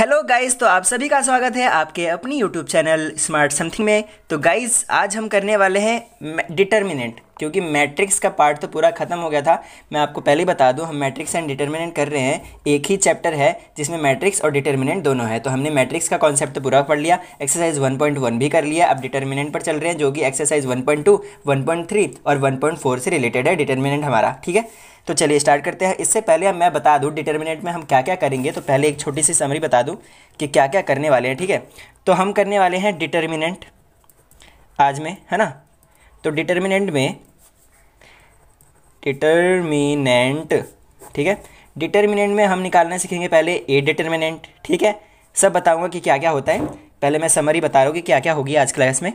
Hello guys तो आप सभी का स्वागत है आपके अपनी यूट्यूब चैनल स्मार्ट समथिंग में। तो गाइस आज हम करने वाले हैं डिटर्मिनेंट क्योंकि मैट्रिक्स का पार्ट तो पूरा ख़त्म हो गया था। मैं आपको पहले बता दूँ हम मैट्रिक्स एंड डिटर्मिनेंट कर रहे हैं। एक ही चैप्टर है जिसमें मैट्रिक्स और डिटर्मिनेंट दोनों है। तो हमने मैट्रिक्स का कॉन्सेप्ट तो पूरा पढ़ लिया एक्सरसाइज 1.1 भी कर लिया। अब डिटर्मिनेंट पर चल रहे हैं जो कि एक्सरसाइज 1.2, 1.3 और 1.4 से रिलेटेड है डिटर्मिनेंट हमारा ठीक है? तो चलिए स्टार्ट करते हैं। इससे पहले अब मैं बता दूँ डिटर्मिनेंट में हम क्या क्या करेंगे तो पहले एक छोटी सी समरी बता दूँ कि क्या क्या करने वाले हैं ठीक है? तो हम करने वाले हैं डिटर्मिनेंट आज में है ना? तो डिटर्मिनेंट में डिटर्मिनेंट, ठीक है? डिटर्मिनेंट में हम निकालना सीखेंगे पहले ए डिटर्मिनेंट, ठीक है? सब बताऊँगा कि क्या क्या होता है। पहले मैं समरी बता रहा हूँ कि क्या क्या होगी आज क्लास में।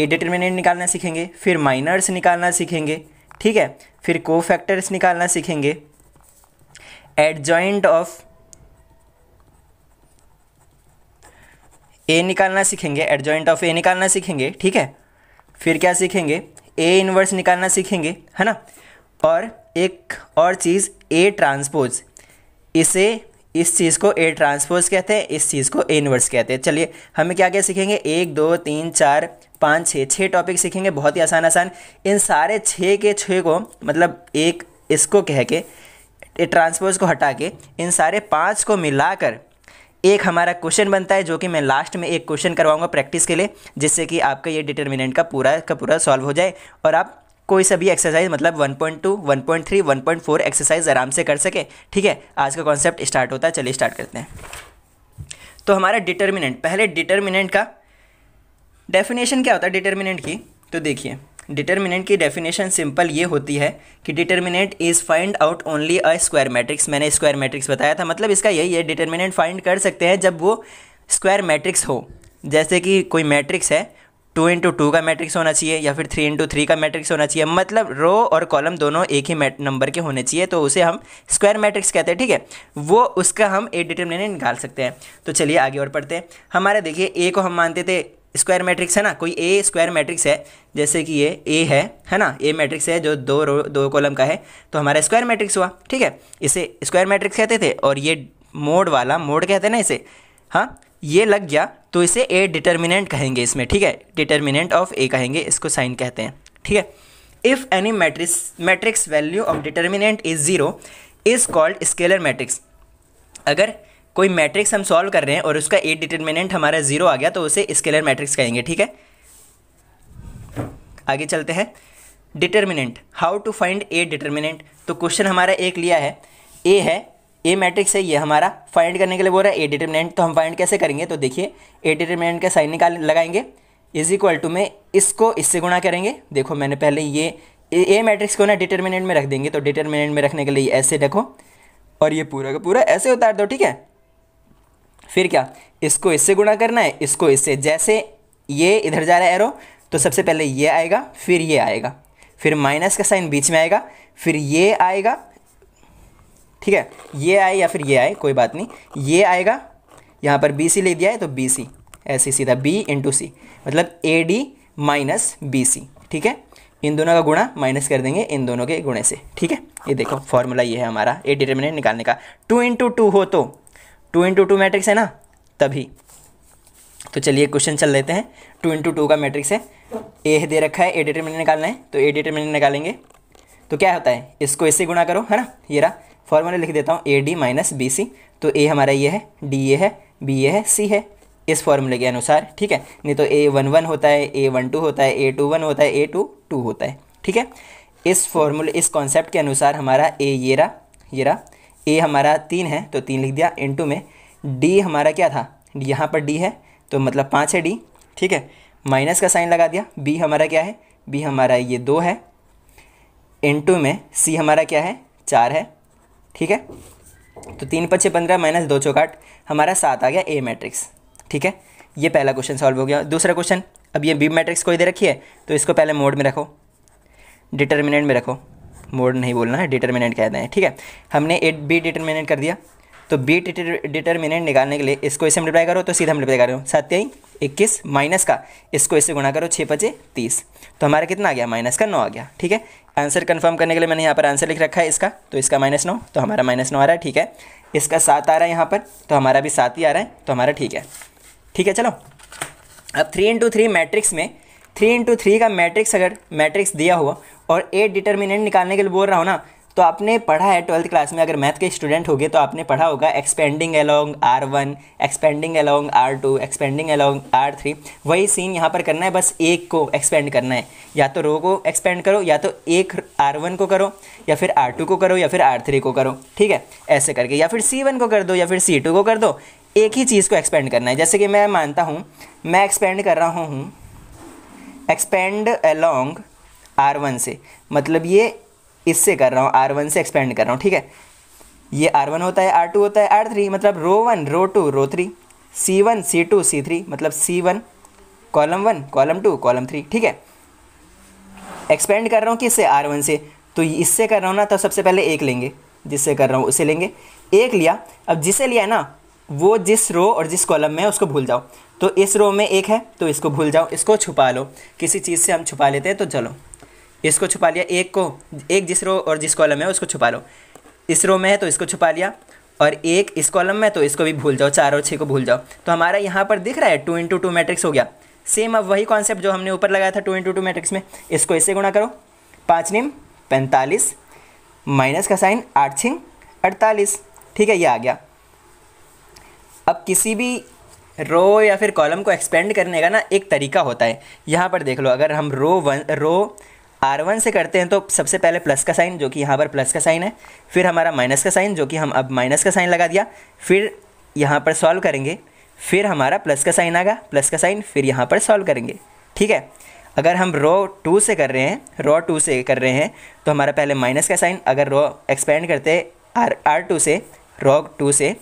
ए डिटर्मिनेंट निकालना सीखेंगे, फिर माइनर्स निकालना सीखेंगे, ठीक है? फिर को फैक्टर्स निकालना सीखेंगे। एडजॉइंट ऑफ़ ए निकालना सीखेंगे एडजॉइंट ऑफ़ ए निकालना सीखेंगे, ठीक है? फिर क्या सीखेंगे? ए इनवर्स निकालना सीखेंगे, है ना? और एक और चीज़ ए ट्रांसपोज इसे इस चीज़ को ए ट्रांसपोज कहते हैं, इस चीज़ को ए इनवर्स कहते हैं। चलिए, हमें क्या क्या सीखेंगे? एक, दो, तीन, चार, पाँच छः छः टॉपिक सीखेंगे, बहुत ही आसान आसान। इन सारे छः के छः को मतलब एक इसको कह के ट्रांसपोज को हटा के, इन सारे पाँच को मिलाकर, एक हमारा क्वेश्चन बनता है, जो कि मैं लास्ट में एक क्वेश्चन करवाऊँगा प्रैक्टिस के लिए, जिससे कि आपका ये डिटर्मिनेंट का पूरा का पूरा सॉल्व हो जाए और आप कोई सा भी एक्सरसाइज मतलब 1.2, 1.3, 1.4 एक्सरसाइज आराम से कर सके ठीक है? आज का कॉन्सेप्ट स्टार्ट होता है चलिए स्टार्ट करते हैं। तो हमारा डिटर्मिनेंट पहले डिटर्मिनेंट का डेफिनेशन क्या होता है? डिटर्मिनेंट की तो देखिए डिटर्मिनेंट की डेफिनेशन सिंपल ये होती है कि determinant is find out only a square matrix मैंने स्क्वायर मैट्रिक्स बताया था मतलब इसका यही है डिटर्मिनेंट फाइंड कर सकते हैं जब वो स्क्वायर मैट्रिक्स हो। जैसे कि कोई मैट्रिक्स है टू इंटू टू का मैट्रिक्स होना चाहिए या फिर थ्री इंटू थ्री का मैट्रिक्स होना चाहिए। मतलब रो और कॉलम दोनों एक ही नंबर के होने चाहिए तो उसे हम स्क्वायर मैट्रिक्स कहते हैं, ठीक है? वो उसका हम ए डिटर्मिनेंट निकाल सकते हैं। तो चलिए आगे और पढ़ते हैं। हमारे देखिए ए को हम मानते थे स्क्वायर मैट्रिक्स है ना? कोई ए स्क्वायर मैट्रिक्स है, जैसे कि ये ए है है ना? ए मैट्रिक्स है जो दो रो दो कॉलम का है तो हमारा स्क्वायर मैट्रिक्स हुआ, ठीक है? इसे स्क्वायर मैट्रिक्स कहते थे और ये मोड वाला मोड कहते हैं ना इसे। हाँ ये लग गया तो इसे ए डिटर्मिनेंट कहेंगे इसमें, ठीक है? डिटर्मिनेंट ऑफ़ ए कहेंगे, इसको साइन कहते हैं, ठीक है? If any matrix matrix value of determinant is zero is called scalar matrix अगर कोई मैट्रिक्स हम सॉल्व कर रहे हैं और उसका ए डिटर्मिनेंट हमारा ज़ीरो आ गया तो उसे स्केलर मैट्रिक्स कहेंगे, ठीक है? आगे चलते हैं। Determinant how to find a determinant तो क्वेश्चन हमारा एक लिया है। ए है ए मैट्रिक्स है, ये हमारा फाइंड करने के लिए बोल रहा है ए डिटर्मिनेंट तो हम फाइंड कैसे करेंगे? तो देखिए ए डिटर्मिनेंट का साइन निकाल, लगाएँगे। इज़ इक्वल टू में इसको इससे गुणा करेंगे। देखो, मैंने पहले ये ए मैट्रिक्स को ना डिटर्मिनेंट में रख देंगे तो डिटर्मिनेंट में रखने के लिए ऐसे रखो और ये पूरा का पूरा ऐसे उतार दो, ठीक है? फिर क्या? इसको इससे गुणा करना है, इसको इससे। जैसे ये इधर जा रहा है एरो तो सबसे पहले ये आएगा, फिर ये आएगा। फिर माइनस का साइन बीच में आएगा, फिर ये आएगा ठीक है? ये आए या फिर ये आए, कोई बात नहीं। ये आएगा, यहाँ पर बी सी ले दिया है तो बी सी ऐसे सीधा बी इंटू सी मतलब A D minus B C ठीक है? इन दोनों का गुणा माइनस कर देंगे इन दोनों के गुणे से, ठीक है? ये देखो फॉर्मूला ये है हमारा ए डिटर्मिनेंट निकालने का। टू इंटू टू हो तो टू इंटू टू मैट्रिक्स है ना, तभी। तो चलिए क्वेश्चन चल लेते हैं। टू इंटू टू का मैट्रिक्स है। ए दे रखा है ए डिटर्मिनेंट निकालना है तो ए डिटर्मिनेंट निकालेंगे। तो क्या होता है? इसको इससे गुणा करो, है ना? ये रहा। फॉर्मूला लिख देता हूँ A D minus B C तो ए हमारा ये है डी ये है बी ये है सी है, इस फॉर्मूले के अनुसार, ठीक है? नहीं तो ए वन वन होता है ए वन टू होता है ए टू वन होता है ए टू टू होता है, ठीक है? इस फॉर्मूले, इस कॉन्सेप्ट के अनुसार हमारा ए ये रहा ये रहा ए हमारा तीन है तो तीन लिख दिया इन टू में। डी हमारा क्या था? यहाँ पर डी है तो मतलब पाँच है डी ठीक है? माइनस का साइन लगा दिया बी हमारा क्या है? बी हमारा ये दो है इन टू में सी हमारा क्या है? चार है ठीक है? तो तीन पच्चे पंद्रह माइनस दो चौकाट, हमारा सात आ गया ए मैट्रिक्स ठीक है? ये पहला क्वेश्चन सॉल्व हो गया। दूसरा क्वेश्चन अब ये बी मैट्रिक्स कोई दे रखी है तो इसको पहले मोड में रखो। डिटर्मिनेंट में रखो। मोड नहीं बोलना है डिटर्मिनेंट कहते हैं, ठीक है? हमने ए बी डिटर्मिनेंट कर दिया। तो बी डिटर्मिनेंट निकालने के लिए इसको इसे मल्टीप्लाई करो तो सीधा मल्टीप्लाई करो। सत्याई इक्कीस माइनस का, इसको इससे गुणा करो छः पचे तीस। तो हमारा कितना आ गया? माइनस का नौ आ गया, ठीक है? आंसर कंफर्म करने के लिए मैंने यहाँ पर आंसर लिख रखा है इसका तो इसका माइनस नौ तो हमारा माइनस नौ आ रहा है, ठीक है? इसका सात आ रहा है यहाँ पर तो हमारा भी सात ही आ रहा है तो हमारा ठीक है। ठीक है, चलो। अब थ्री इंटू थ्री मैट्रिक्स में थ्री इंटू थ्री का मैट्रिक्स अगर मैट्रिक्स दिया हुआ, और एट डिटर्मिनेंट निकालने के लिए बोल रहा हूँ ना तो आपने पढ़ा है ट्वेल्थ क्लास में, अगर मैथ के स्टूडेंट हो गए तो आपने पढ़ा होगा expanding along R one expanding along R two expanding along R three वही सीन यहाँ पर करना है, बस एक को एक्सपेंड करना है। या तो रो को एक्सपेंड करो, या तो एक आर वन को करो, या फिर आर टू को करो, या फिर आर थ्री को करो। ठीक है? ऐसे करके, या फिर सी वन को कर दो, या फिर सी टू को कर दो। एक ही चीज़ को एक्सपेंड करना है। जैसे कि मैं मानता हूँ, मैं एक्सपेंड कर रहा हूँ एक्सपेंड अलोंग आर वन से। मतलब ये इससे कर रहा हूँ आर वन से एक्सपेंड कर रहा हूँ, ठीक है? ये आर वन होता है आर टू होता है आर थ्री मतलब row one row two row three C one C two C three मतलब C one column one column two column three ठीक है? एक्सपेंड कर रहा हूँ किससे? आर वन से। तो इससे कर रहा हूँ ना तो सबसे पहले एक लेंगे, जिससे कर रहा हूँ, उसे लेंगे। एक लिया, अब जिसे लिया ना, वो जिस रो और जिस कॉलम में है, उसको भूल जाओ। तो इस रो में एक है तो इसको भूल जाओ, इसको छुपा लो। किसी चीज़ से हम छुपा लेते हैं तो चलो। इसको छुपा लिया, एक को, एक जिस रो और जिस कॉलम है उसको छुपा लो। इस रो में है तो इसको छुपा लिया और एक इस कॉलम में तो इसको भी भूल जाओ, चार और छः को भूल जाओ। तो हमारा यहाँ पर दिख रहा है टू इंटू टू मैट्रिक्स हो गया। सेम अब वही कॉन्सेप्ट जो हमने ऊपर लगाया था टू इंटू टू मैट्रिक्स में, इसको इससे गुणा करो। पाँच निम, पैंतालीस, माइनस का साइन आठ छिंग अड़तालीस। ठीक है, ये आ गया। अब किसी भी रो या फिर कॉलम को एक्सपेंड करने का ना एक तरीका होता है। यहाँ पर देख लो, अगर हम row one, row R one से करते हैं तो सबसे पहले प्लस का साइन जो कि यहाँ पर प्लस का साइन है, फिर हमारा माइनस का साइन जो कि हम अब माइनस का साइन लगा दिया, फिर यहाँ पर सॉल्व करेंगे, फिर हमारा प्लस का साइन आएगा प्लस का साइन फिर यहाँ पर सॉल्व करेंगे, ठीक है? अगर हम रो टू से कर रहे हैं रो टू से कर रहे हैं तो हमारा पहले माइनस का साइन अगर रो एक्सपेंड करते आर आर टू से रो टू से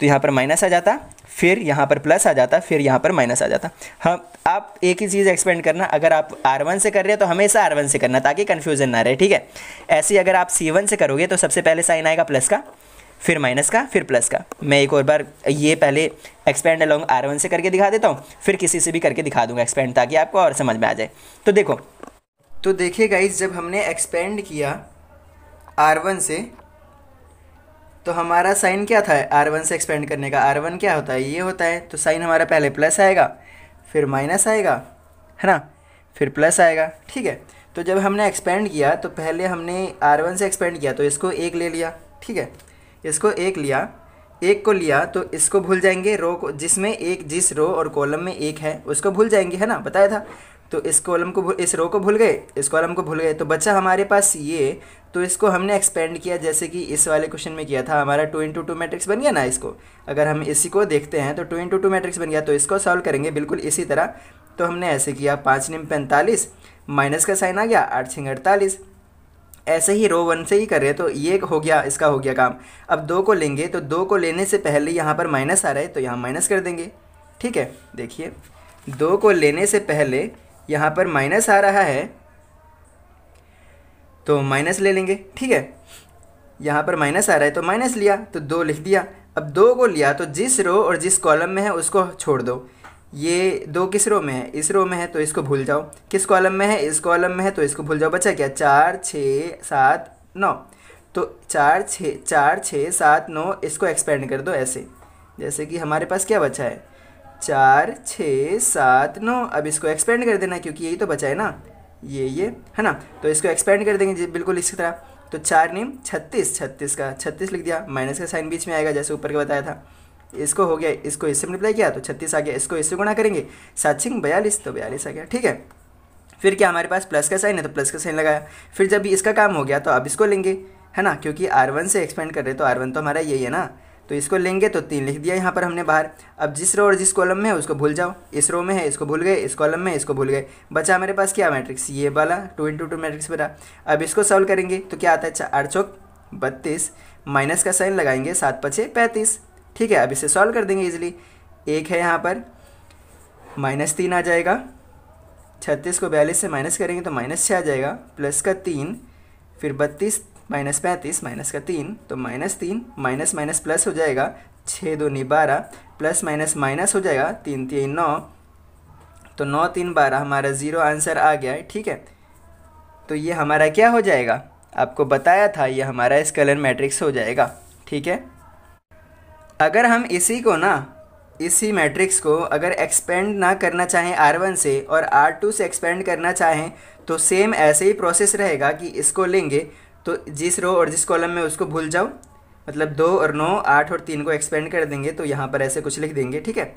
तो यहाँ पर माइनस आ जाता, फिर यहाँ पर प्लस आ जाता, फिर यहाँ पर माइनस आ जाता। हम, आप एक ही चीज़ एक्सपेंड करना, अगर आप आर वन से कर रहे हो तो हमेशा आर वन से करना, ताकि कन्फ्यूज़न ना रहे, ठीक है? ऐसे अगर आप सी वन से करोगे तो सबसे पहले साइन आएगा प्लस का, फिर माइनस का, फिर प्लस का। मैं एक और बार ये पहले एक्सपेंड अलॉन्ग आर वन से करके दिखा देता हूँ, फिर किसी से भी करके दिखा दूँगा एक्सपेंड ताकि आपको और समझ में आ जाए। तो देखो तो देखिए गाइज़ जब हमने एक्सपेंड किया आर वन से तो हमारा साइन क्या था? आर वन से एक्सपेंड करने का। आर वन क्या होता है? ये होता है तो साइन हमारा पहले प्लस आएगा, फिर माइनस आएगा, है ना? फिर प्लस आएगा, ठीक है? तो जब हमने एक्सपेंड किया तो पहले हमने आर वन से एक्सपेंड किया तो इसको एक ले लिया, ठीक है? इसको एक लिया, एक को लिया तो इसको भूल जाएँगे रो को जिसमें एक, जिस रो और कॉलम में एक है, उसको भूल जाएँगे, है ना? बताया था? तो इस कॉलम को इस रो को भूल गए? इस कॉलम को भूल गए। तो बच्चा हमारे पास ये। तो इसको हमने एक्सपेंड किया, जैसे कि इस वाले क्वेश्चन में किया था। हमारा टू इंटू टू मैट्रिक्स बन गया ना इसको? अगर हम इसी को देखते हैं तो टू इंटू टू मैट्रिक्स बन गया। तो इसको सॉल्व करेंगे बिल्कुल इसी तरह। तो हमने ऐसे किया, पाँच निम पैंतालीस माइनस का साइन आ गया, आठ छिंग अड़तालीस। ऐसे ही रो वन से ही कर रहे तो ये हो गया, इसका हो गया काम। अब दो को लेंगे तो दो को लेने से पहले यहाँ पर माइनस आ रहा है तो यहाँ माइनस कर देंगे। ठीक है? देखिए, दो को लेने से पहले यहाँ पर माइनस आ रहा है तो माइनस ले लेंगे, ठीक है? यहाँ पर माइनस आ रहा है तो माइनस लिया तो दो लिख दिया। अब दो को लिया तो जिस रो और जिस कॉलम में है, उसको छोड़ दो। ये दो किस रो में है? इस रो में है तो इसको भूल जाओ। किस कॉलम में है? इस कॉलम में है तो इसको भूल जाओ। बच्चा क्या? चार, छः, सात, नौ। तो चार, छः चार, छः, सात, नौ, इसको एक्सपेंड कर दो ऐसे। जैसे कि हमारे पास क्या बचा है? चार, छः, सात, नौ। अब इसको एक्सपेंड कर देना क्योंकि यही तो बचा है ना। ये ये, है ना? तो इसको एक्सपेंड कर देंगे बिल्कुल इसी तरह। तो चार नीम, छत्तीस छत्तीस का, छत्तीस लिख दिया। माइनस का साइन बीच में आएगा, जैसे ऊपर के बताया था। इसको हो गया, इसको इससे मल्टीप्लाई किया तो छत्तीस आ गया। इसको इससे गुणा करेंगे। सात छिंग, बयालीस तो बयालीस आ गया। ठीक है? फिर क्या हमारे पास प्लस का साइन है? तो प्लस का साइन लगाया। फिर जब इसका काम हो गया तो अब इसको लेंगे, है ना? क्योंकि आर वन से एक्सपेंड कर रहे तो आर वन तो हमारा यही है ना। तो इसको लेंगे तो तीन लिख दिया यहाँ पर हमने बाहर। अब जिस रो और जिस कॉलम में है, उसको भूल जाओ। इस रो में है, इसको भूल गए, इस कॉलम में इसको भूल गए। बचा मेरे पास क्या मैट्रिक्स ये वाला टू इंटू टू मैट्रिक्स बना। अब इसको सॉल्व करेंगे तो क्या आता है? अच्छा आठ चौक बत्तीस माइनस का साइन लगाएँगे, सात पचे पैंतीस। ठीक है, अब इसे सॉल्व कर देंगे इजिली एक है यहाँ पर माइनस तीन आ जाएगा। छत्तीस को बयालीस से माइनस करेंगे तो माइनस छः आ जाएगा। प्लस का तीन, फिर बत्तीस माइनस पैंतीस, माइनस का तीन तो माइनस तीन, माइनस माइनस प्लस हो जाएगा छः दो नी बारह, प्लस माइनस माइनस हो जाएगा तीन तीन, नौ। तो नौ, तीन, बारह, हमारा ज़ीरो आंसर आ गया है, ठीक है? तो ये हमारा क्या हो जाएगा? आपको बताया था, ये हमारा स्केलर मैट्रिक्स हो जाएगा, ठीक है? अगर हम इसी को ना, इसी मैट्रिक्स को अगर एक्सपेंड ना करना चाहें आर वन से और आर टू से एक्सपेंड करना चाहें तो सेम ऐसे ही प्रोसेस रहेगा कि इसको लेंगे तो जिस रो और जिस कॉलम में उसको भूल जाओ मतलब दो और नौ, आठ और तीन को एक्सपेंड कर देंगे तो यहाँ पर ऐसे कुछ लिख देंगे, ठीक है?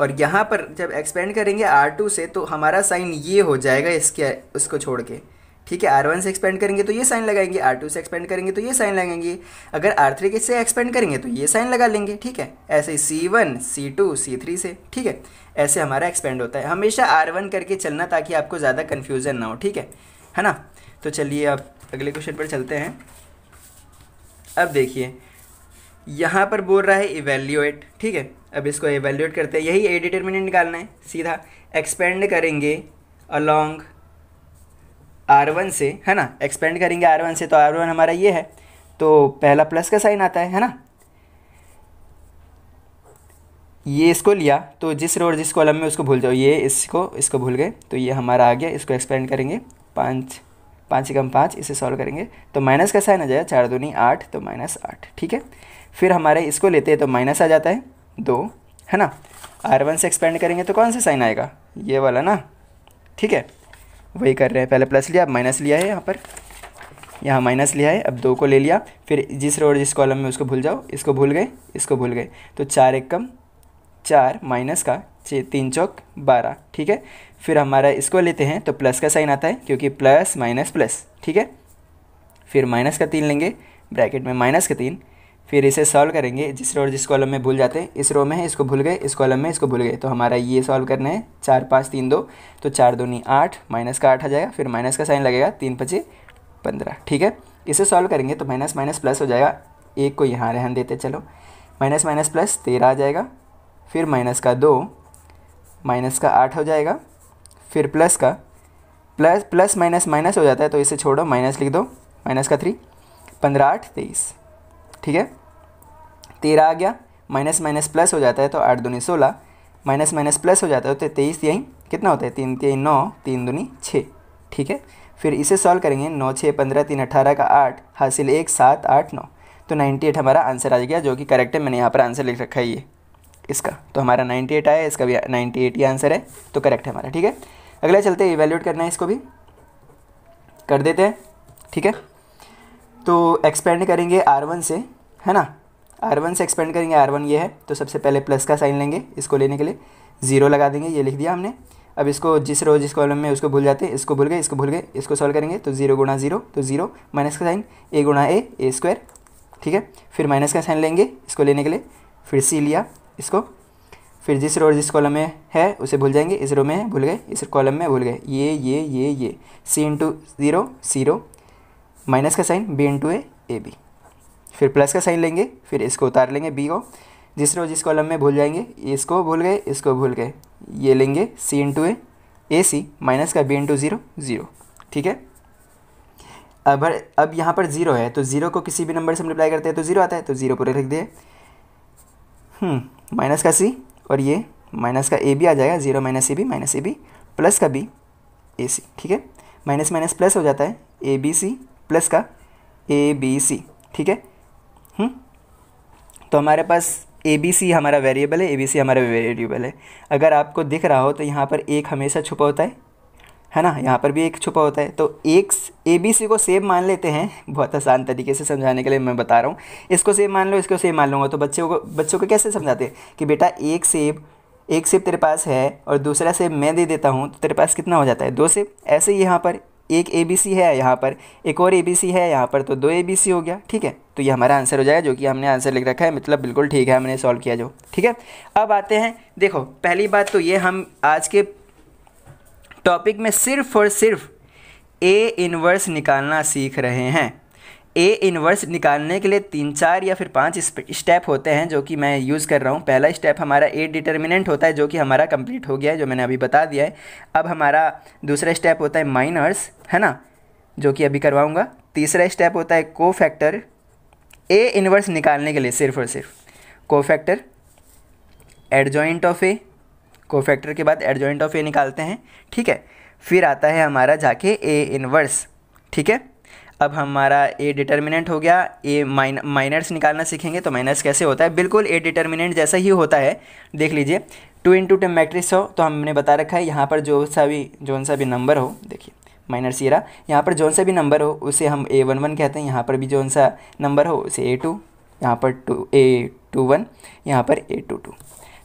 और यहाँ पर जब एक्सपेंड करेंगे आर टू से तो हमारा साइन ये हो जाएगा इसके, उसको छोड़ के, ठीक है? आर वन से एक्सपेंड करेंगे तो ये साइन लगाएँगे आर टू से एक्सपेंड करेंगे तो ये साइन लगाएँगे, अगर आर थ्री के से एक्सपेंड करेंगे तो ये साइन लगा लेंगे, ठीक है? ऐसे ही C one C two C three से, ठीक है? ऐसे हमारा एक्सपेंड होता है। हमेशा आर वन करके चलना ताकि आपको ज़्यादा कन्फ्यूज़न ना हो, ठीक है? है ना? तो चलिए अब अगले क्वेश्चन पर चलते हैं। अब देखिए, यहाँ पर बोल रहा है इवेल्यूएट ठीक है? अब इसको एवेल्यूएट करते हैं। यही ए डिटर्मिनेंट निकालना है, सीधा। एक्सपेंड करेंगे अलॉन्ग आर वन से, है ना? एक्सपेंड करेंगे आर वन से तो आर वन हमारा ये है। तो पहला प्लस का साइन आता है है ना? ये इसको लिया तो जिस रो और जिस कॉलम में उसको भूल जाओ, ये इसको इसको भूल गए तो ये हमारा आ गया, इसको एक्सपेंड करेंगे। पाँच पाँच कम पाँच, इसे सॉल्व करेंगे। तो माइनस का साइन आ जाएगा चार दूनी आठ तो माइनस आठ, ठीक है? फिर हमारे इसको लेते हैं तो माइनस आ जाता है दो, है ना? आर वन से एक्सपेंड करेंगे तो कौन सा साइन आएगा? ये वाला ना? ठीक है? वही कर रहे हैं, पहले प्लस लिया अब माइनस लिया है यहाँ पर। यहाँ माइनस लिया है, अब दो को ले लिया। फिर जिस रो जिस कॉलम में उसको भूल जाओ, इसको भूल गए, इसको भूल गए। तो चार एक कम, चार माइनस का, छः, तीन चौक, बारह, ठीक है? फिर हमारा इसको लेते हैं तो प्लस का साइन आता है, क्योंकि प्लस माइनस प्लस ठीक है? फिर माइनस का तीन लेंगे ब्रैकेट में माइनस का तीन, फिर इसे सॉल्व करेंगे, जिस रो और जिस कॉलम में भूल जाते हैं, इस रो में है, इसको भूल गए, इस कॉलम में इसको भूल गए तो हमारा ये सॉल्व करना है, चार पाँच तीन दो तो चार दो दूनी आठ माइनस का आठ आ जाएगा, फिर माइनस का साइन लगेगा, तीन पचे पंद्रह, ठीक है? इसे सॉल्व करेंगे तो माइनस माइनस प्लस हो जाएगा, एक को यहाँ रहन देते, चलो। माइनस माइनस प्लस तेरह आ जाएगा, फिर माइनस का दो माइनस का आठ हो जाएगा फिर प्लस का, प्लस प्लस माइनस माइनस हो जाता है तो इसे छोड़ो, माइनस लिख दो, माइनस का थ्री पंद्रह आठ तेईस, ठीक है? तेरह आ गया, माइनस माइनस प्लस हो जाता है तो आठ दूनी सोलह, माइनस माइनस प्लस हो जाता है तो तेईस यहीं कितना होता है? तीन तीन, नौ, तीन दूनी छः, ठीक है? फिर इसे सॉल्व करेंगे, नौ, छः, पंद्रह, तीन, अठारह का आठ, हासिल एक, सात, आठ, नौ तो नाइन्टी एट हमारा आंसर आ गया, जो कि करेक्ट है, मैंने यहाँ पर आंसर लिख रखा है ये, इसका तो हमारा नाइन्टी एट आया, इसका भी नाइन्टी एट ही आंसर है तो करेक्ट है हमारा, ठीक है? अगला चलते हैं इवेल्यूट करना है इसको भी। कर देते हैं, ठीक है? तो एक्सपेंड करेंगे आर वन से, है ना? आर वन से एक्सपेंड करेंगे आर वन ये है तो सबसे पहले प्लस का साइन लेंगे इसको लेने के लिए। ज़ीरो लगा देंगे, ये लिख दिया हमने। अब इसको जिस रो जिस कॉलम में उसको भूल जाते हैं इसको भूल गए, इसको भूल गए, इसको सॉल्व करेंगे तो ज़ीरो गुणा ज़ीरो तो ज़ीरो माइनस का साइन ए गुणा ए ए स्क्वायर ठीक है? फिर माइनस का साइन लेंगे इसको लेने के लिए, फिर सी लिया इसको। फिर जिस रो और जिस कॉलम में है, उसे भूल जाएँगे। इस रो में भूल गए, इस कॉलम में भूल गए। ये ये ये ये। C into zero zero minus का sign B into A A B फिर प्लस का साइन लेंगे, फिर इसको उतार लेंगे बी को। जिस रो जिस कॉलम में भूल जाएँगे, इसको भूल गए, इसको भूल गए। ये लेंगे C into A A C minus का बी इंटू ज़ीरो ज़ीरो ठीक है? अब अब यहाँ पर ज़ीरो है तो ज़ीरो को किसी भी नंबर से मल्टीप्लाई करते हैं तो ज़ीरो आता है तो ज़ीरो पूरे लिख दिए। माइनस का सी और ये माइनस का ए भी आ जाएगा, zero minus A B, minus A B plus का बी ए सी, ठीक है? माइनस माइनस प्लस हो जाता है ए बी सी प्लस का ए बी सी, ठीक है? हुँ? तो हमारे पास ए बी सी हमारा वेरिएबल है, ए बी सी हमारा वेरिएबल है। अगर आपको दिख रहा हो तो यहाँ पर एक हमेशा छुपा होता है है ना? यहाँ पर भी एक छुपा होता है। तो एक ए बी सी को सेम मान लेते हैं। बहुत आसान तरीके से समझाने के लिए मैं बता रहा हूँ। इसको सेम मान लो, इसको सेम मान लूँगा। तो बच्चों को बच्चों को कैसे समझाते हैं? कि बेटा, एक सेब एक सेब तेरे पास है और दूसरा सेब मैं दे देता हूँ। तो तेरे पास कितना हो जाता है? दो सेब ऐसे ही यहाँ पर एक ए बी सी है यहाँ पर। एक और ए बी सी है यहाँ पर। तो दो ए बी सी हो गया। ठीक है? तो ये हमारा आंसर हो जाएगा, जो कि हमने आंसर लिख रखा है। मतलब बिल्कुल ठीक है, हमने सॉल्व किया जो। ठीक है? अब आते हैं। देखो, पहली बात तो ये हम आज के टॉपिक में सिर्फ़ और सिर्फ़ ए इनवर्स निकालना सीख रहे हैं। ए इनवर्स निकालने के लिए तीन, चार या फिर पाँच स्टेप होते हैं जो कि मैं यूज़ कर रहा हूँ। पहला स्टेप हमारा ए डिटर्मिनेंट होता है, जो कि हमारा कंप्लीट हो गया है, जो मैंने अभी बता दिया है। अब हमारा दूसरा स्टेप होता है माइनर्स है ना? जो कि अभी करवाऊँगा। तीसरा स्टेप होता है को फैक्टर ए इनवर्स निकालने के लिए सिर्फ़ और सिर्फ़ cofactor adjoint of A cofactor के बाद एडजॉइंट ऑफ़ ए निकालते हैं, ठीक है? फिर आता है हमारा जाके ए इनवर्स ठीक है? अब हमारा ए डिटर्मिनेंट हो गया ए माइन माइनर्स निकालना सीखेंगे तो माइनर्स कैसे होता है? बिल्कुल ए डिटर्मिनेंट जैसा ही होता है, देख लीजिए। टू इंटू टेन मैट्रिक्स हो तो हमने बता रखा है, यहाँ पर जो सा भी जो सा भी नंबर हो, देखिए माइनर रहा, यहाँ पर जो सा भी नंबर हो, उसे हम ए वन वन कहते हैं, यहाँ पर भी जो सा नंबर हो, उसे ए टू यहाँ पर टू ए टू वन यहाँ पर ए टू टू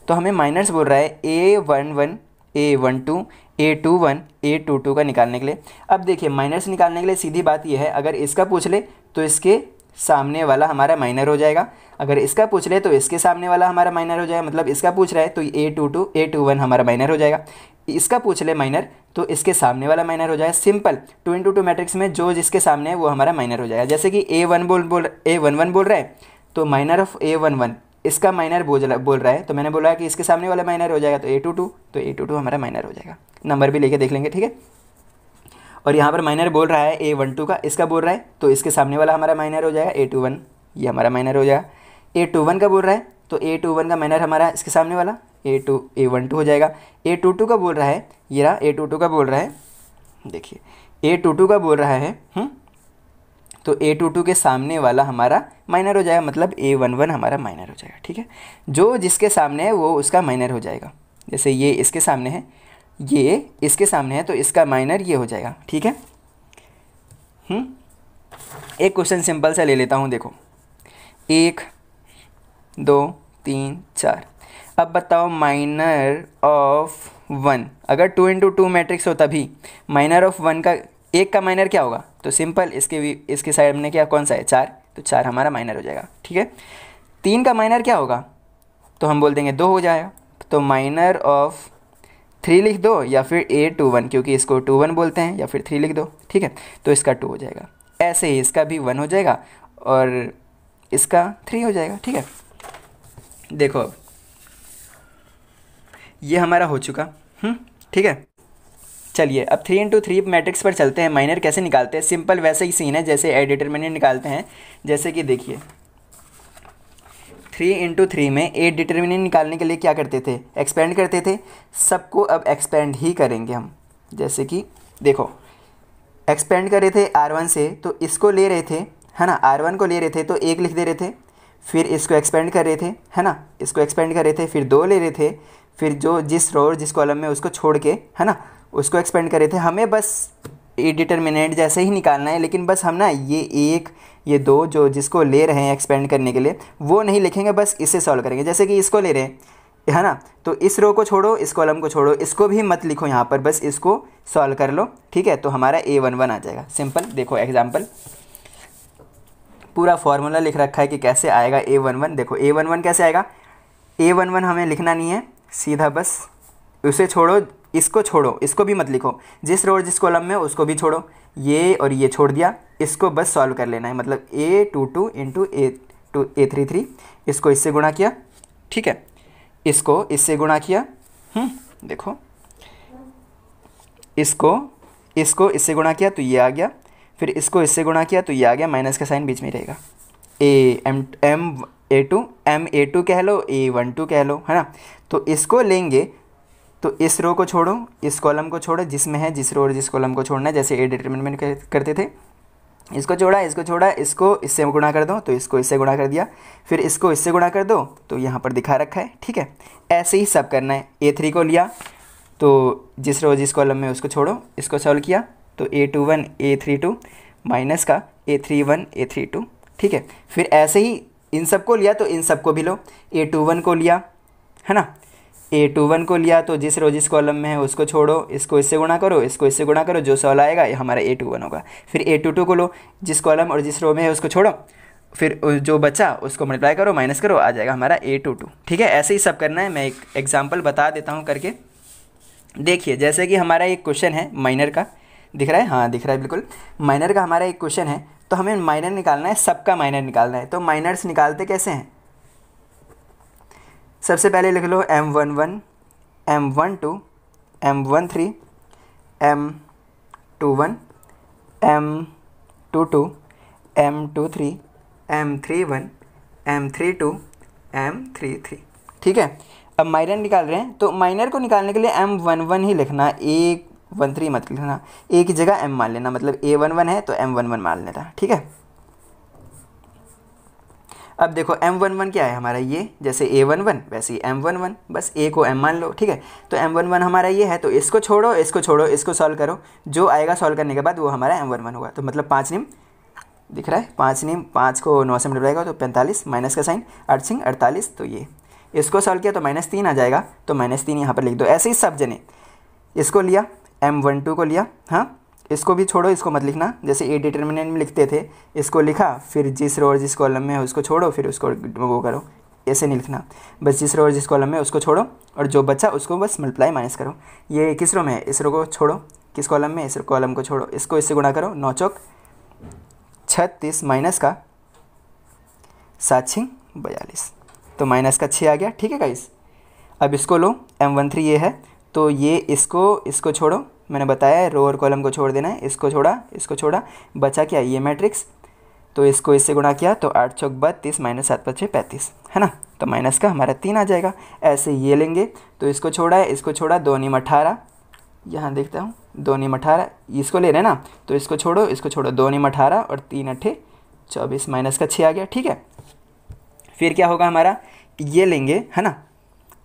तो हमें माइनर्स बोल रहा है A one one A one two A two one A two two का निकालने के लिए। अब देखिए माइनर्स निकालने के लिए सीधी बात यह है, अगर इसका पूछ ले तो इसके सामने वाला हमारा माइनर हो जाएगा। अगर इसका पूछ ले तो इसके सामने वाला हमारा माइनर हो जाएगा। मतलब इसका पूछ रहा है तो A two two A two one हमारा माइनर हो जाएगा। इसका पूछ ले माइनर तो इसके सामने वाला माइनर हो जाएगा। Simple two into two matrix में जो जिसके सामने है, वो हमारा माइनर हो जाएगा। जैसे कि ए वन बोल बोल ए वन वन बोल रहा है तो minor of A one one इसका माइनर बोल बोल रहा है तो मैंने बोला कि इसके सामने वाला माइनर हो जाएगा तो ए टू टू तो ए टू टू हमारा माइनर हो जाएगा। नंबर भी लेके देख लेंगे, ठीक है? और यहाँ पर माइनर बोल रहा है ए वन टू का, इसका बोल रहा है तो इसके सामने वाला हमारा माइनर हो जाएगा ए टू वन ये हमारा माइनर हो जाएगा। ए टू वन का बोल रहा है तो ए टू वन का माइनर हमारा इसके सामने वाला A two A one two हो जाएगा। ए टू टू का बोल रहा है, ये रहा ए टू टू का बोल रहा है, देखिए ए टू टू का बोल रहा है हुँ? तो ए टू टू के सामने वाला हमारा माइनर हो जाएगा मतलब ए वन वन हमारा माइनर हो जाएगा, ठीक है? जो जिसके सामने है, वो उसका माइनर हो जाएगा। जैसे ये इसके सामने है, ये इसके सामने है तो इसका माइनर ये हो जाएगा, ठीक है? हम्म? एक क्वेश्चन सिंपल सा ले लेता हूँ, देखो। एक, दो, तीन, चार। अब बताओ माइनर ऑफ़ वन अगर टू इंटू टू मैट्रिक्स हो तभी माइनर ऑफ़ वन का, एक का माइनर क्या होगा? तो सिंपल इसके भी इसके साइड में क्या कौन सा है? चार। तो चार हमारा माइनर हो जाएगा ठीक है? तीन का माइनर क्या होगा? तो हम बोल देंगे दो हो जाएगा। तो माइनर ऑफ़ थ्री लिख दो या फिर ए टू वन क्योंकि इसको टू वन बोलते हैं या फिर थ्री लिख दो ठीक है? तो इसका टू हो जाएगा। ऐसे ही इसका भी वन हो जाएगा और इसका थ्री हो जाएगा ठीक है? देखो अब ये हमारा हो चुका हम्म, ठीक है? चलिए, अब थ्री इंटू थ्री मैट्रिक्स पर चलते हैं। माइनर कैसे निकालते हैं? सिंपल वैसे ही सीन है, जैसे ए डिटर्मिनेंट निकालते हैं। जैसे कि देखिए थ्री इंटू थ्री में ए डिटर्मिनेंट निकालने के लिए क्या करते थे? एक्सपेंड करते थे। सबको अब एक्सपेंड ही करेंगे हम। जैसे कि देखो एक्सपेंड कर रहे थे आर वन से तो इसको ले रहे थे, है ना? आर वन को ले रहे थे तो एक लिख दे रहे थे। फिर इसको एक्सपेंड कर रहे थे, है ना? इसको एक्सपेंड कर रहे थे, फिर दो ले रहे थे। फिर जो जिस रो जिस कॉलम में उसको छोड़ के, है ना? उसको एक्सपेंड कर थे। हमें बस ए डिटर्मिनेंट जैसे ही निकालना है, लेकिन बस हम ना ये एक, ये दो जो जिसको ले रहे हैं एक्सपेंड करने के लिए, वो नहीं लिखेंगे, बस इसे सॉल्व करेंगे। जैसे कि इसको ले रहे हैं, है ना? तो इस रो को छोड़ो, इस कॉलम को छोड़ो, इसको भी मत लिखो यहाँ पर, बस इसको सॉल्व कर लो, ठीक है? तो हमारा ए वन वन आ जाएगा। सिंपल देखो एग्ज़ाम्पल पूरा फॉर्मूला लिख रखा है कि कैसे आएगा ए वन वन देखो ए वन वन कैसे आएगा? ए वन वन हमें लिखना नहीं है, सीधा बस उसे छोड़ो इसको छोड़ो इसको भी मत लिखो। जिस रो जिस कॉलम में उसको भी छोड़ो। ये और ये छोड़ दिया। इसको बस सॉल्व कर लेना है। मतलब A two two into A two A three three इसको इससे गुणा किया। ठीक है? इसको इससे गुणा किया। हम्म, देखो। इसको इसको इससे गुणा किया तो ये आ गया। फिर इसको इससे गुणा किया तो ये आ गया। माइनस का साइन बीच में रहेगा। A M M A two M A two कह लो ए वन टू कह लो है ना? तो इसको लेंगे तो इस रो को छोड़ो, इस कॉलम को छोड़ो, जिसमें है, जिस रो और जिस कॉलम को छोड़ना है, जैसे ए डिटर्मिनेंट करते थे। इसको छोड़ा इसको छोड़ा, इसको इससे गुणा कर दो तो इसको इससे गुणा कर दिया। फिर इसको इससे गुणा कर दो तो यहाँ पर दिखा रखा है, ठीक है? ऐसे ही सब करना है। ए थ्री को लिया तो जिस रो जिस कॉलम में उसको छोड़ो, इसको सॉल्व किया तो A two one A three two minus का A three one A three two ठीक है? फिर ऐसे ही इन सबको लिया तो इन सबको भी लो। ए टू वन को लिया, है ना? ए टू वन को लिया तो जिस रो जिस कॉलम में है उसको छोड़ो, इसको इससे गुणा करो, इसको इससे गुणा करो, जो सॉल आएगा ये हमारा ए टू वन होगा। फिर ए टू टू को लो, जिस कॉलम और जिस रो में है उसको छोड़ो। फिर जो बचा उसको मल्टीप्लाई करो माइनस करो, आ जाएगा हमारा ए टू टू ठीक है, ऐसे ही सब करना है, मैं एक एग्ज़ाम्पल बता देता हूँ करके। देखिए, जैसे कि हमारा एक क्वेश्चन है माइनर का। दिख रहा है? हाँ दिख रहा है, बिल्कुल। माइनर का हमारा एक क्वेश्चन है तो हमें माइनर निकालना है, सबका माइनर निकालना है। तो माइनर्स निकालते कैसे हैं? सबसे पहले लिख लो M one one M one two M one three M two one M two two M two three M three one M three two M three three ठीक है? अब माइनर निकाल रहे हैं तो माइनर को निकालने के लिए एम वन वन ही लिखना ए वन थ्री मत लिखना। ए की जगह एम मान लेना मतलब ए वन वन है तो एम वन वन मान लेना, ठीक है? अब देखो एम वन वन क्या है हमारा ये? जैसे ए वन वन वैसे ही एम वन वन बस ए को एम मान लो, ठीक है? तो एम वन वन हमारा ये है तो इसको छोड़ो इसको छोड़ो, इसको सॉल्व करो। जो आएगा सॉल्व करने के बाद वो हमारा एम वन वन होगा। तो मतलब पाँच निम दिख रहा है? पाँच निम पाँच को नौ से मिलाएगा तो पैंतालीस, माइनस का साइन आठ सिंह अड़तालीस तो ये। इसको सॉल्व किया तो माइनस तीन आ जाएगा तो माइनस तीन यहाँ पर लिख दो। ऐसे ही सब जने। इसको लिया एम वन टू को लिया हाँ? इसको भी छोड़ो, इसको मत लिखना। जैसे ए डिटर्मिनेंट में लिखते थे, इसको लिखा, फिर जिस रो और जिस कॉलम में है उसको छोड़ो, फिर उसको वो करो। ऐसे नहीं लिखना। बस जिस रो और जिस कॉलम में उसको छोड़ो, और जो बच्चा उसको बस मल्टीप्लाई माइनस करो। ये किस रो में है? इस रो को छोड़ो। किस कॉलम में इस कॉलम को छोड़ो। इसको इससे गुणा करो। नौ चौक छत्तीस माइनस का सात छिंग बयालीस। तो माइनस का छः आ गया। ठीक है गाइस अब इसको लो। एम वन थ्री ये है। तो ये इसको इसको छोड़ो। मैंने बताया है रो और कॉलम को छोड़ देना है, इसको छोड़ा इसको छोड़ा, बचा क्या ये मैट्रिक्स तो इसको इससे गुणा किया तो आठ चौक बत्तीस माइनस सात पच्चीस पैंतीस, है ना? तो माइनस का हमारा तीन आ जाएगा। ऐसे ये लेंगे तो इसको छोड़ा है, इसको छोड़ा, दो नीम अठारह, यहाँ देखता हूँ, दो नीम अठारह, इसको ले रहे हैं ना? तो इसको छोड़ो इसको छोड़ो, दो नीम अठारह और तीन अट्ठे, चौबीस माइनस का छः आ गया, ठीक है? फिर क्या होगा हमारा? ये लेंगे, है ना?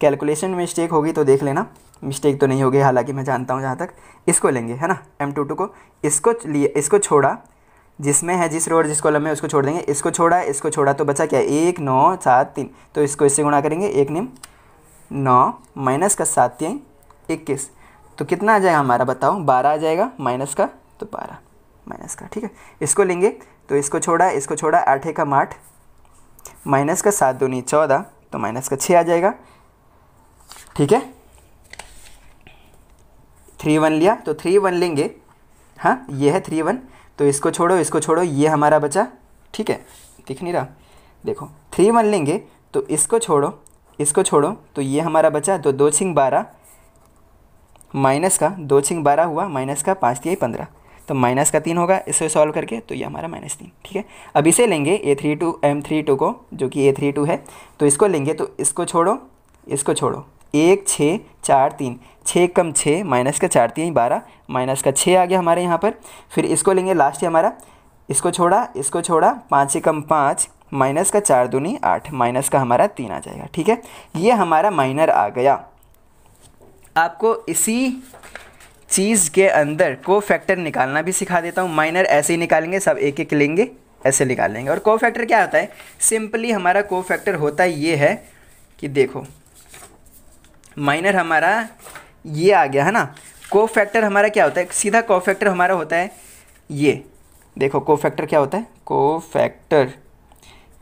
कैलकुलेशन मिस्टेक होगी तो देख लेना। मिस्टेक तो नहीं होगी हालाँकि मैं जानता हूँ जहाँ तक। इसको लेंगे, है ना? एम टू टू को। इसको लिए, इसको छोड़ा। जिसमें है, जिस रोड जिस कॉलम में उसको छोड़ देंगे। इसको छोड़ा इसको छोड़ा तो बचा क्या? एक, नौ, सात, तीन। तो इसको इससे गुणा करेंगे, एक निम, नौ, माइनस का सात, तीन, इक्कीस। तो कितना आ जाएगा हमारा, बताओ? बारह आ जाएगा, माइनस का तो बारह, माइनस का, ठीक है? इसको लेंगे तो इसको छोड़ा इसको छोड़ा, आठ एक का आठ, माइनस का सात दूनी चौदह तो माइनस का छः आ जाएगा, ठीक है? थ्री वन लिया तो थ्री वन लेंगे। हाँ ये है थ्री वन तो इसको छोड़ो इसको छोड़ो, ये हमारा बचा। ठीक है, दिख नहीं रहा। देखो, थ्री वन लेंगे तो इसको छोड़ो इसको छोड़ो तो ये हमारा बचा तो दो छिंग बारह। माइनस का, दो छिंग बारह हुआ, माइनस का पाँच दिया पंद्रह। तो माइनस का तीन होगा, इसे सॉल्व करके तो ये हमारा माइनस तीन। ठीक है, अब इसे लेंगे A three two, M three two को, जो कि ए थ्री टू है। तो इसको लेंगे तो इसको छोड़ो इसको छोड़ो। एक, छः, चार, तीन। छः कम छः, माइनस का चार, तीन, बारह, माइनस का छः आ गया हमारे यहाँ पर। फिर इसको लेंगे लास्ट ही हमारा। इसको छोड़ा इसको छोड़ा, पाँच से कम पाँच, माइनस का चार दूनी आठ, माइनस का हमारा तीन आ जाएगा, ठीक है? ये हमारा माइनर आ गया। आपको इसी चीज़ के अंदर को फैक्टर निकालना भी सिखा देता हूँ। माइनर ऐसे ही निकालेंगे, सब एक एक लेंगे, ऐसे निकाल लेंगे। और को फैक्टर क्या होता है? सिंपली हमारा को फैक्टर होता ये है कि देखो माइनर हमारा ये आ गया, है ना? को फैक्टर हमारा क्या होता है? सीधा को फैक्टर हमारा होता है ये। देखो को फैक्टर क्या होता है? को फैक्टर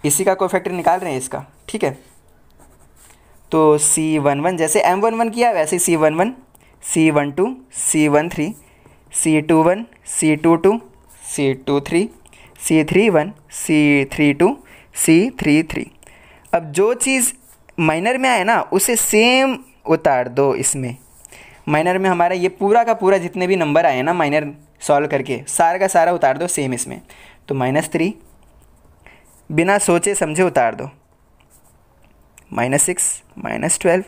इसी का को फैक्टर निकाल रहे हैं इसका, ठीक है? तो सी वन वन जैसे एम वन वन किया, वैसे C one one C one two C one three C two one C two two C two three C three one C three two C three three अब जो चीज़ minor में आए ना, उसे same उतार दो इसमें। माइनर में हमारा ये पूरा का पूरा जितने भी नंबर आए ना माइनर सॉल्व करके, सारा का सारा उतार दो सेम इसमें। तो माइनस थ्री बिना सोचे समझे उतार दो। Minus six minus twelve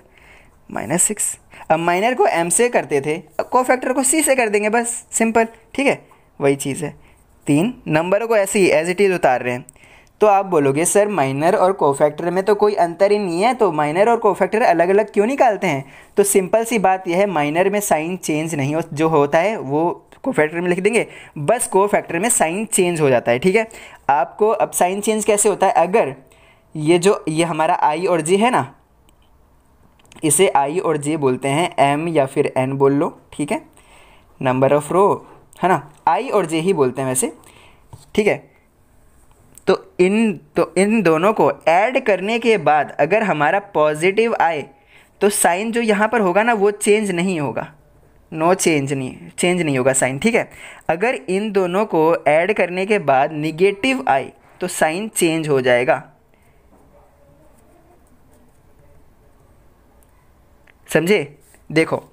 minus six अब माइनर को एम से करते थे अब को फैक्टर को सी से कर देंगे बस सिंपल ठीक है? वही चीज़ है। तीन नंबरों को ऐसे ही एज इट इज़ उतार रहे हैं। तो आप बोलोगे, सर माइनर और कोफैक्टर में तो कोई अंतर ही नहीं है तो माइनर और कोफैक्टर अलग अलग क्यों निकालते हैं? तो सिंपल सी बात यह है माइनर में साइन चेंज नहीं हो, जो होता है, वो कोफैक्टर में लिख देंगे, बस कोफैक्टर में साइन चेंज हो जाता है, ठीक है? आपको अब साइन चेंज कैसे होता है? अगर ये जो, ये हमारा आई और जे है ना, इसे आई और जे बोलते हैं एम या फिर एन बोल लो, ठीक है? नंबर ऑफ़ रो है ना? आई और जे ही बोलते हैं वैसे, ठीक है? तो इन तो इन दोनों को ऐड करने के बाद अगर हमारा पॉजिटिव आए तो साइन जो यहाँ पर होगा ना, वो चेंज नहीं होगा। नो चेंज नहीं चेंज नहीं होगा साइन, ठीक है? अगर इन दोनों को ऐड करने के बाद निगेटिव आए तो साइन चेंज हो जाएगा। समझे? देखो,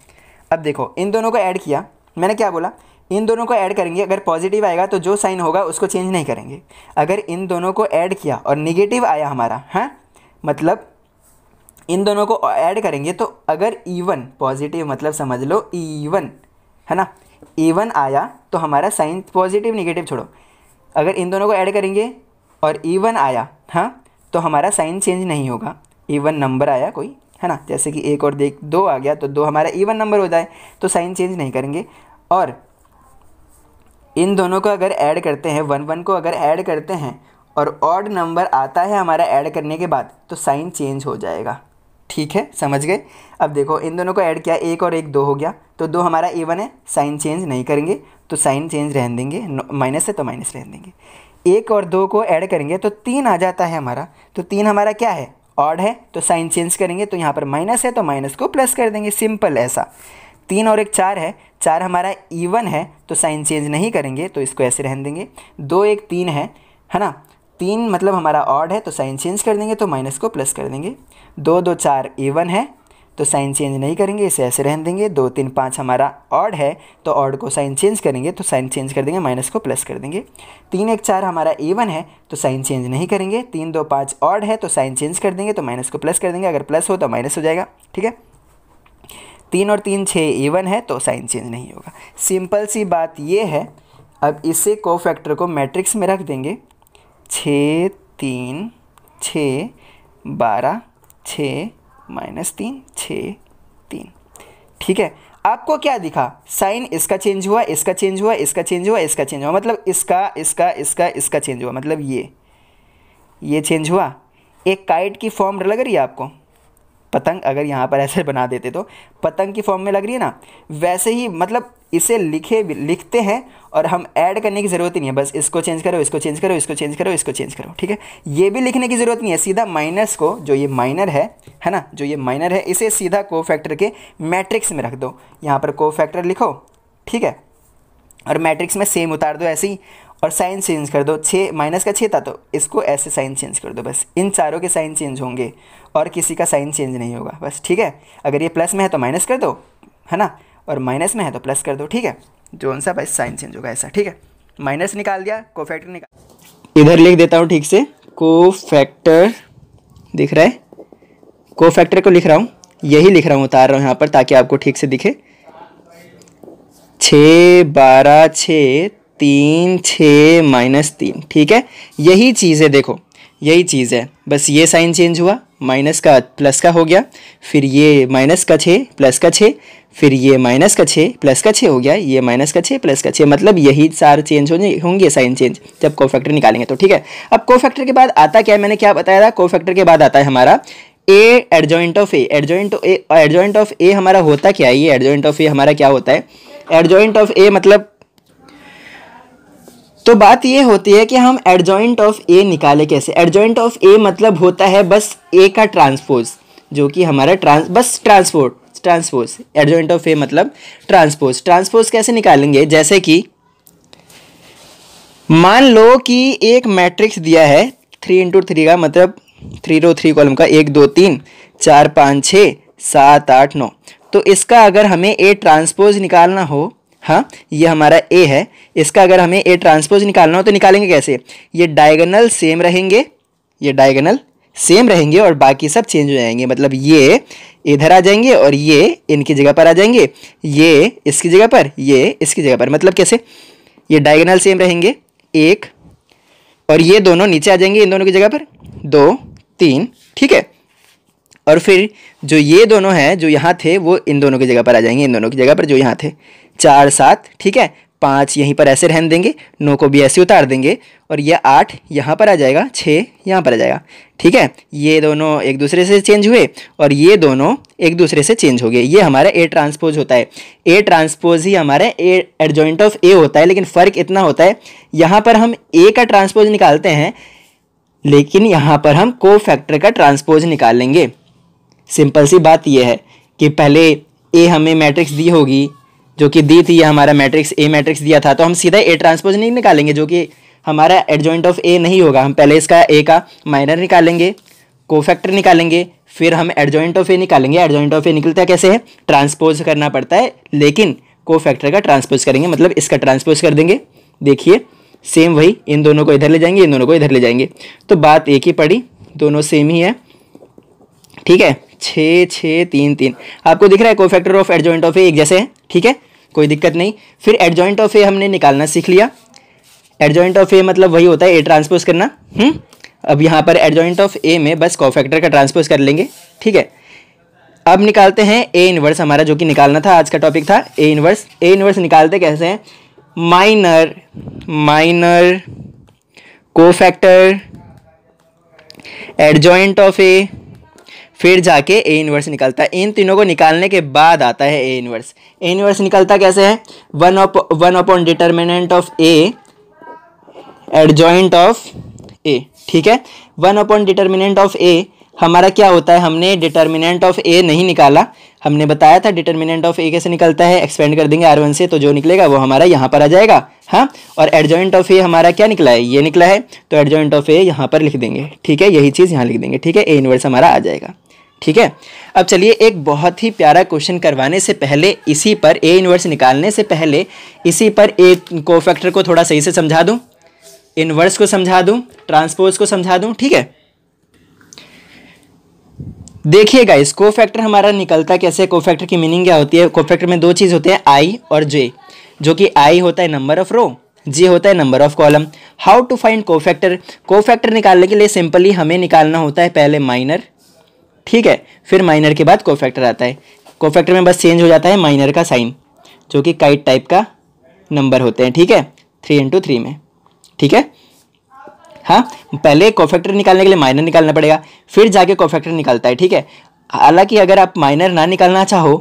अब देखो, इन दोनों को ऐड किया, मैंने क्या बोला? इन दोनों को ऐड करेंगे, अगर पॉजिटिव आएगा तो जो साइन होगा उसको चेंज नहीं करेंगे। अगर इन दोनों को ऐड किया और निगेटिव आया हमारा हाँ? मतलब इन दोनों को ऐड करेंगे तो अगर ईवन पॉजिटिव मतलब समझ लो ईवन है ना? इवन आया तो हमारा साइन पॉजिटिव निगेटिव छोड़ो। अगर इन दोनों को ऐड करेंगे और ईवन आया हाँ? तो हमारा साइन चेंज नहीं होगा। ईवन नंबर आया कोई, है ना? जैसे कि एक और देख, दो आ गया तो दो, हमारा ईवन नंबर हो जाए तो साइन चेंज नहीं करेंगे। और इन दोनों को अगर ऐड करते हैं, वन वन को अगर ऐड करते हैं और ऑड नंबर आता है हमारा ऐड करने के बाद तो साइन चेंज हो जाएगा। ठीक है? समझ गए? अब देखो, इन दोनों को ऐड किया, एक और एक दो हो गया तो दो हमारा इवन है, साइन चेंज नहीं करेंगे तो साइन चेंज रहने देंगे माइनस है तो माइनस रहने देंगे। एक और दो को ऐड करेंगे तो तीन आ जाता है हमारा तो तीन हमारा क्या है? ऑड है तो साइन चेंज करेंगे तो यहाँ पर माइनस है तो माइनस को प्लस कर देंगे सिंपल ऐसा। तीन और एक चार है, चार हमारा इवन है तो साइन चेंज नहीं करेंगे तो इसको ऐसे रहने देंगे। दो एक तीन है है ना? तीन मतलब हमारा ऑड है तो साइन चेंज कर देंगे तो माइनस को प्लस कर देंगे। दो दो, चार इवन है तो साइन चेंज नहीं करेंगे, इसे ऐसे रहने देंगे। दो, तीन, पाँच हमारा ऑड है तो ऑड को साइन चेंज करेंगे तो साइन चेंज कर देंगे माइनस को प्लस कर देंगे। तीन एक चार हमारा इवन है तो साइन चेंज नहीं करेंगे। तीन, दो, पाँच ऑड है तो साइन चेंज कर देंगे तो माइनस को प्लस कर देंगे। अगर प्लस हो तो माइनस हो जाएगा, ठीक है? तीन और तीन छः इवन है तो साइन चेंज नहीं होगा। सिंपल सी बात ये है, अब इसे को फैक्टर को मैट्रिक्स में रख देंगे। छ तीन छ बारह छ माइनस तीन छ तीन। ठीक है? आपको क्या दिखा? साइन इसका चेंज हुआ, इसका चेंज हुआ, इसका चेंज हुआ, इसका चेंज हुआ। मतलब इसका इसका इसका इसका चेंज हुआ। मतलब ये। ये चेंज हुआ। एक काइट की फॉर्म लग रही है आपको? पतंग अगर यहाँ पर ऐसे बना देते तो पतंग की फॉर्म में लग रही है ना? वैसे ही मतलब इसे लिखे, लिखते हैं और हम ऐड करने की ज़रूरत ही नहीं है। बस इसको चेंज करो, इसको चेंज करो, इसको चेंज करो, इसको चेंज करो, ठीक है? ये भी लिखने की ज़रूरत नहीं है। सीधा माइनस को, जो ये माइनर है है ना? जो ये माइनर है, इसे सीधा को फैक्टर के मैट्रिक्स में रख दो। यहाँ पर को फैक्टर लिखो, ठीक है? और मैट्रिक्स में सेम उतार दो ऐसे ही और साइन चेंज कर दो। छः माइनस का छः था तो इसको ऐसे साइन चेंज कर दो। बस इन चारों के साइन चेंज होंगे। और किसी का साइन चेंज नहीं होगा। बस ठीक है? अगर ये प्लस में है तो माइनस कर दो, है ना? और माइनस में है तो प्लस कर दो, ठीक है? जो सा बस साइन चेंज होगा ऐसा, ठीक है? माइनस निकाल दिया को फैक्टर निकाल इधर लिख देता हूँ ठीक से। को फैक्टर दिख रहा है? को फैक्टर को लिख रहा हूँ, यही लिख रहा हूँ, उतार रहा हूँ यहाँ पर ताकि आपको ठीक से दिखे। छ बारह छ तीन छ माइनस तीन, ठीक है? यही चीज़ है देखो, यही चीज़ है। बस ये साइन चेंज हुआ माइनस का प्लस का हो गया, फिर ये माइनस का छः, प्लस का छः, फिर ये माइनस का छः, प्लस का छः हो गया, ये माइनस का छः, प्लस का छः मतलब यही सारे चेंज हो होंगे साइन चेंज जब को फैक्टर निकालेंगे तो ठीक है? अब को फैक्टर के बाद आता क्या है? मैंने क्या बताया था? को फैक्टर के बाद आता है हमारा A adjoint of A adjoint A adjoint of A हमारा होता क्या है? ये एडजॉइंट ऑफ़ ए हमारा क्या होता है? एडजॉइंट ऑफ़ ए मतलब तो बात ये होती है कि हम एडजॉइंट ऑफ़ ए निकाले कैसे? एडजॉइंट ऑफ़ ए मतलब होता है बस ए का ट्रांसपोज जो कि हमारा ट्रांस बस transport transpose adjoint of A मतलब ट्रांसपोज ट्रांसपोज कैसे निकालेंगे? जैसे कि मान लो कि एक मैट्रिक्स दिया है थ्री इंटू थ्री का मतलब थ्री रो थ्री कॉलम का एक, दो, तीन, चार, पाँच छः सात, आठ, नौ। तो इसका अगर हमें ए ट्रांसपोज निकालना हो हाँ ये हमारा ए है। इसका अगर हमें ए ट्रांसपोज निकालना हो तो निकालेंगे कैसे? ये डायगनल सेम रहेंगे, ये डायगनल सेम रहेंगे और बाकी सब चेंज हो जाएँगे। मतलब ये इधर आ जाएँगे और ये इनकी जगह पर आ जाएँगे, ये इसकी जगह पर, ये इसकी जगह पर। मतलब कैसे? ये डायगनल सेम रहेंगे, एक और ये दोनों नीचे आ जाएँगे इन दोनों की जगह पर। दो, तीन, ठीक है? और फिर जो ये दोनों हैं, जो यहाँ थे, वो इन दोनों की जगह पर आ जाएँगे, इन दोनों की जगह पर जो यहाँ थे। चार सात, ठीक है? पाँच यहीं पर ऐसे रहने देंगे, नौ को भी ऐसे उतार देंगे, और ये आठ यहाँ पर आ जाएगा, छः यहाँ पर आ जाएगा, ठीक है? ये दोनों एक दूसरे से चेंज हुए, और ये दोनों एक दूसरे से चेंज हो गए। ये हमारा ए ट्रांसपोज होता है। ए ट्रांसपोज ही हमारा ए एडजॉइंट ऑफ़ ए होता है, लेकिन फ़र्क इतना होता है, यहाँ पर हम ए का ट्रांसपोज निकालते हैं, लेकिन यहाँ पर हम को फैक्टर का ट्रांसपोज निकाल लेंगे। सिंपल सी बात यह है कि पहले ए हमें मैट्रिक्स दी होगी, जो कि दी थी हमारा मैट्रिक्स ए मैट्रिक्स दिया था तो हम सीधा ए ट्रांसपोज नहीं निकालेंगे, जो कि हमारा एडजॉइंट ऑफ़ ए नहीं होगा। हम पहले इसका ए का माइनर निकालेंगे कोफैक्टर निकालेंगे, फिर हम एडजॉइंट ऑफ़ ए निकालेंगे। एडजॉइंट ऑफ़ ए निकलता है कैसे है? ट्रांसपोज करना पड़ता है, लेकिन कोफैक्टर का ट्रांसपोज करेंगे मतलब इसका ट्रांसपोज कर देंगे। देखिए सेम वही, इन दोनों को इधर ले जाएँगे, इन दोनों को इधर ले जाएँगे। तो बात एक ही पड़ी, दोनों सेम ही है। ठीक है? छः छः, तीन तीन। आपको दिख रहा है cofactor of adjoint of A एक जैसे है, ठीक है? कोई दिक्कत नहीं। फिर एडजॉइंट ऑफ़ ए हमने निकालना सीख लिया। एडजॉइंट ऑफ़ ए मतलब वही होता है ए ट्रांसपोज करना। हम्म? अब यहाँ पर एडजॉइंट ऑफ़ ए में बस कोफैक्टर का ट्रांसपोज कर लेंगे, ठीक है? अब निकालते हैं ए इनवर्स हमारा, जो कि निकालना था, आज का टॉपिक था ए इनवर्स ए इनवर्स निकालते कैसे हैं? Minor minor cofactor adjoint of A फिर जाके ए इनवर्स निकलता है। इन तीनों को निकालने के बाद आता है ए इनवर्स ए इनवर्स निकलता कैसे है? One of one upon determinant of A adjoint of A ठीक है? One upon determinant of A हमारा क्या होता है? हमने डिटर्मिनेंट ऑफ़ ए नहीं निकाला। हमने बताया था डिटर्मिनेंट ऑफ़ ए कैसे निकलता है? एक्सपेंड कर देंगे आर वन से तो जो निकलेगा वो हमारा यहाँ पर आ जाएगा। हाँ? और एडजॉइंट ऑफ़ ए हमारा क्या निकला है? ये निकला है। तो एडजॉइंट ऑफ़ ए यहाँ पर लिख देंगे। ठीक है? यही चीज़ यहाँ लिख देंगे। ठीक है? ए इनवर्स हमारा आ जाएगा। ठीक है? अब चलिए एक बहुत ही प्यारा क्वेश्चन करवाने से पहले, इसी पर ए इनवर्स निकालने से पहले, इसी पर ए को फैक्टर को थोड़ा सही से समझा दूँ। इनवर्स को समझा दूँ ट्रांसपोज को समझा दूँ, ठीक है? देखिएगा इस कोफैक्टर हमारा निकलता कैसे को फैक्टर की मीनिंग क्या होती है? को फैक्टर में दो चीज़ होते हैं आई और जे जो कि आई होता है नंबर ऑफ़ रो जे होता है number of column how to find cofactor cofactor निकालने के लिए सिंपली हमें निकालना होता है पहले माइनर ठीक है फिर माइनर के बाद कोफैक्टर आता है। कोफैक्टर में बस चेंज हो जाता है माइनर का साइन जो कि काइट टाइप का नंबर होते हैं ठीक है? थ्री इंटू थ्री में ठीक है? हाँ पहले कोफैक्टर निकालने के लिए माइनर निकालना पड़ेगा फिर जाके कोफैक्टर निकालता है ठीक है? हालाँकि अगर आप माइनर ना निकालना चाहो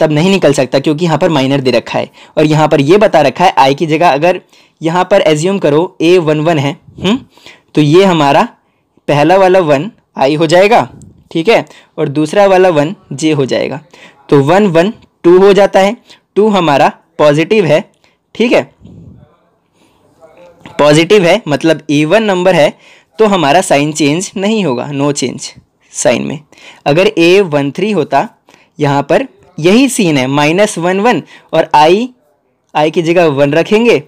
तब नहीं निकल सकता क्योंकि यहाँ पर माइनर दे रखा है। और यहाँ पर ये बता रखा है आई की जगह अगर यहाँ पर एज्यूम करो ए वन वन है हुँ? हम्म, तो ये हमारा पहला वाला वन आई हो जाएगा। ठीक है? और दूसरा वाला वन जे हो जाएगा। तो वन वन, टू हो जाता है। टू हमारा पॉजिटिव है। ठीक है? पॉजिटिव है मतलब इवन नंबर है तो हमारा साइन चेंज नहीं होगा। नो चेंज साइन में। अगर ए वन थ्री होता, यहाँ पर यही सीन है। माइनस वन वन, और आई आई की जगह वन रखेंगे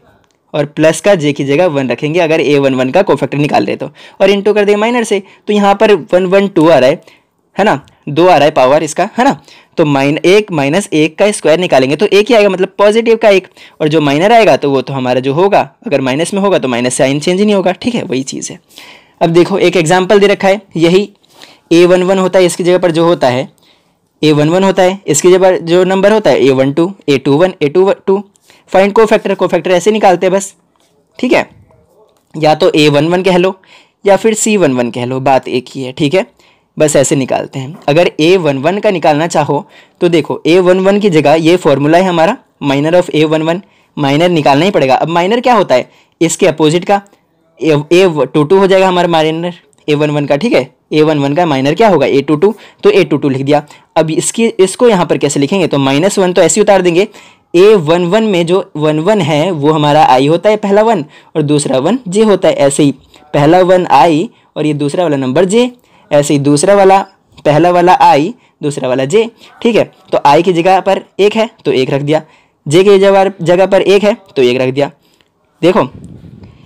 और प्लस का जे की जगह वन रखेंगे, अगर ए वन वन का कोफैक्टर निकाल रहे तो। और इंटू कर देंगे माइनर से तो यहाँ पर वन वन टू आ रहा है है ना? दो आ रहा है पावर इसका, है ना? तो माइन एक माइनस एक का स्क्वायर निकालेंगे तो एक ही आएगा? मतलब पॉजिटिव का एक। और जो माइनर आएगा तो वो तो हमारा जो होगा, अगर माइनस में होगा तो माइनस साइन चेंज ही नहीं होगा, ठीक है? वही चीज़ है। अब देखो, एक एग्ज़ाम्पल दे रखा है, यही ए वन वन होता है इसकी जगह पर जो होता है ए वन वन होता है, इसकी जगह जो नंबर होता है A one two A two one A two two find cofactor cofactor ऐसे निकालते हैं बस। ठीक है? या तो ए वन वन कह लो, या फिर सी वन वन कह लो, बात एक ही है, ठीक है? बस ऐसे निकालते हैं। अगर ए वन वन का निकालना चाहो तो देखो ए वन वन की जगह ये फॉर्मूला है हमारा minor of A one one minor निकालना ही पड़ेगा। अब माइनर क्या होता है? इसके अपोजिट का ए टू टू हो जाएगा हमारा माइनर ए वन वन का, ठीक है? ए वन वन का माइनर क्या होगा? ए टू टू तो ए टू टू लिख दिया। अब इसकी, इसको यहाँ पर कैसे लिखेंगे? तो माइनस वन तो ऐसे उतार देंगे। ए वन वन में जो वन वन है, वो हमारा आई होता है पहला वन और दूसरा वन जे होता है ऐसे ही। पहला वन आई और ये दूसरा वाला नंबर जे ऐसे ही दूसरा वाला, पहला वाला आई दूसरा वाला जे ठीक है? तो आई की जगह पर एक है तो एक रख दिया। जे की जगह पर एक है तो एक रख दिया। देखो,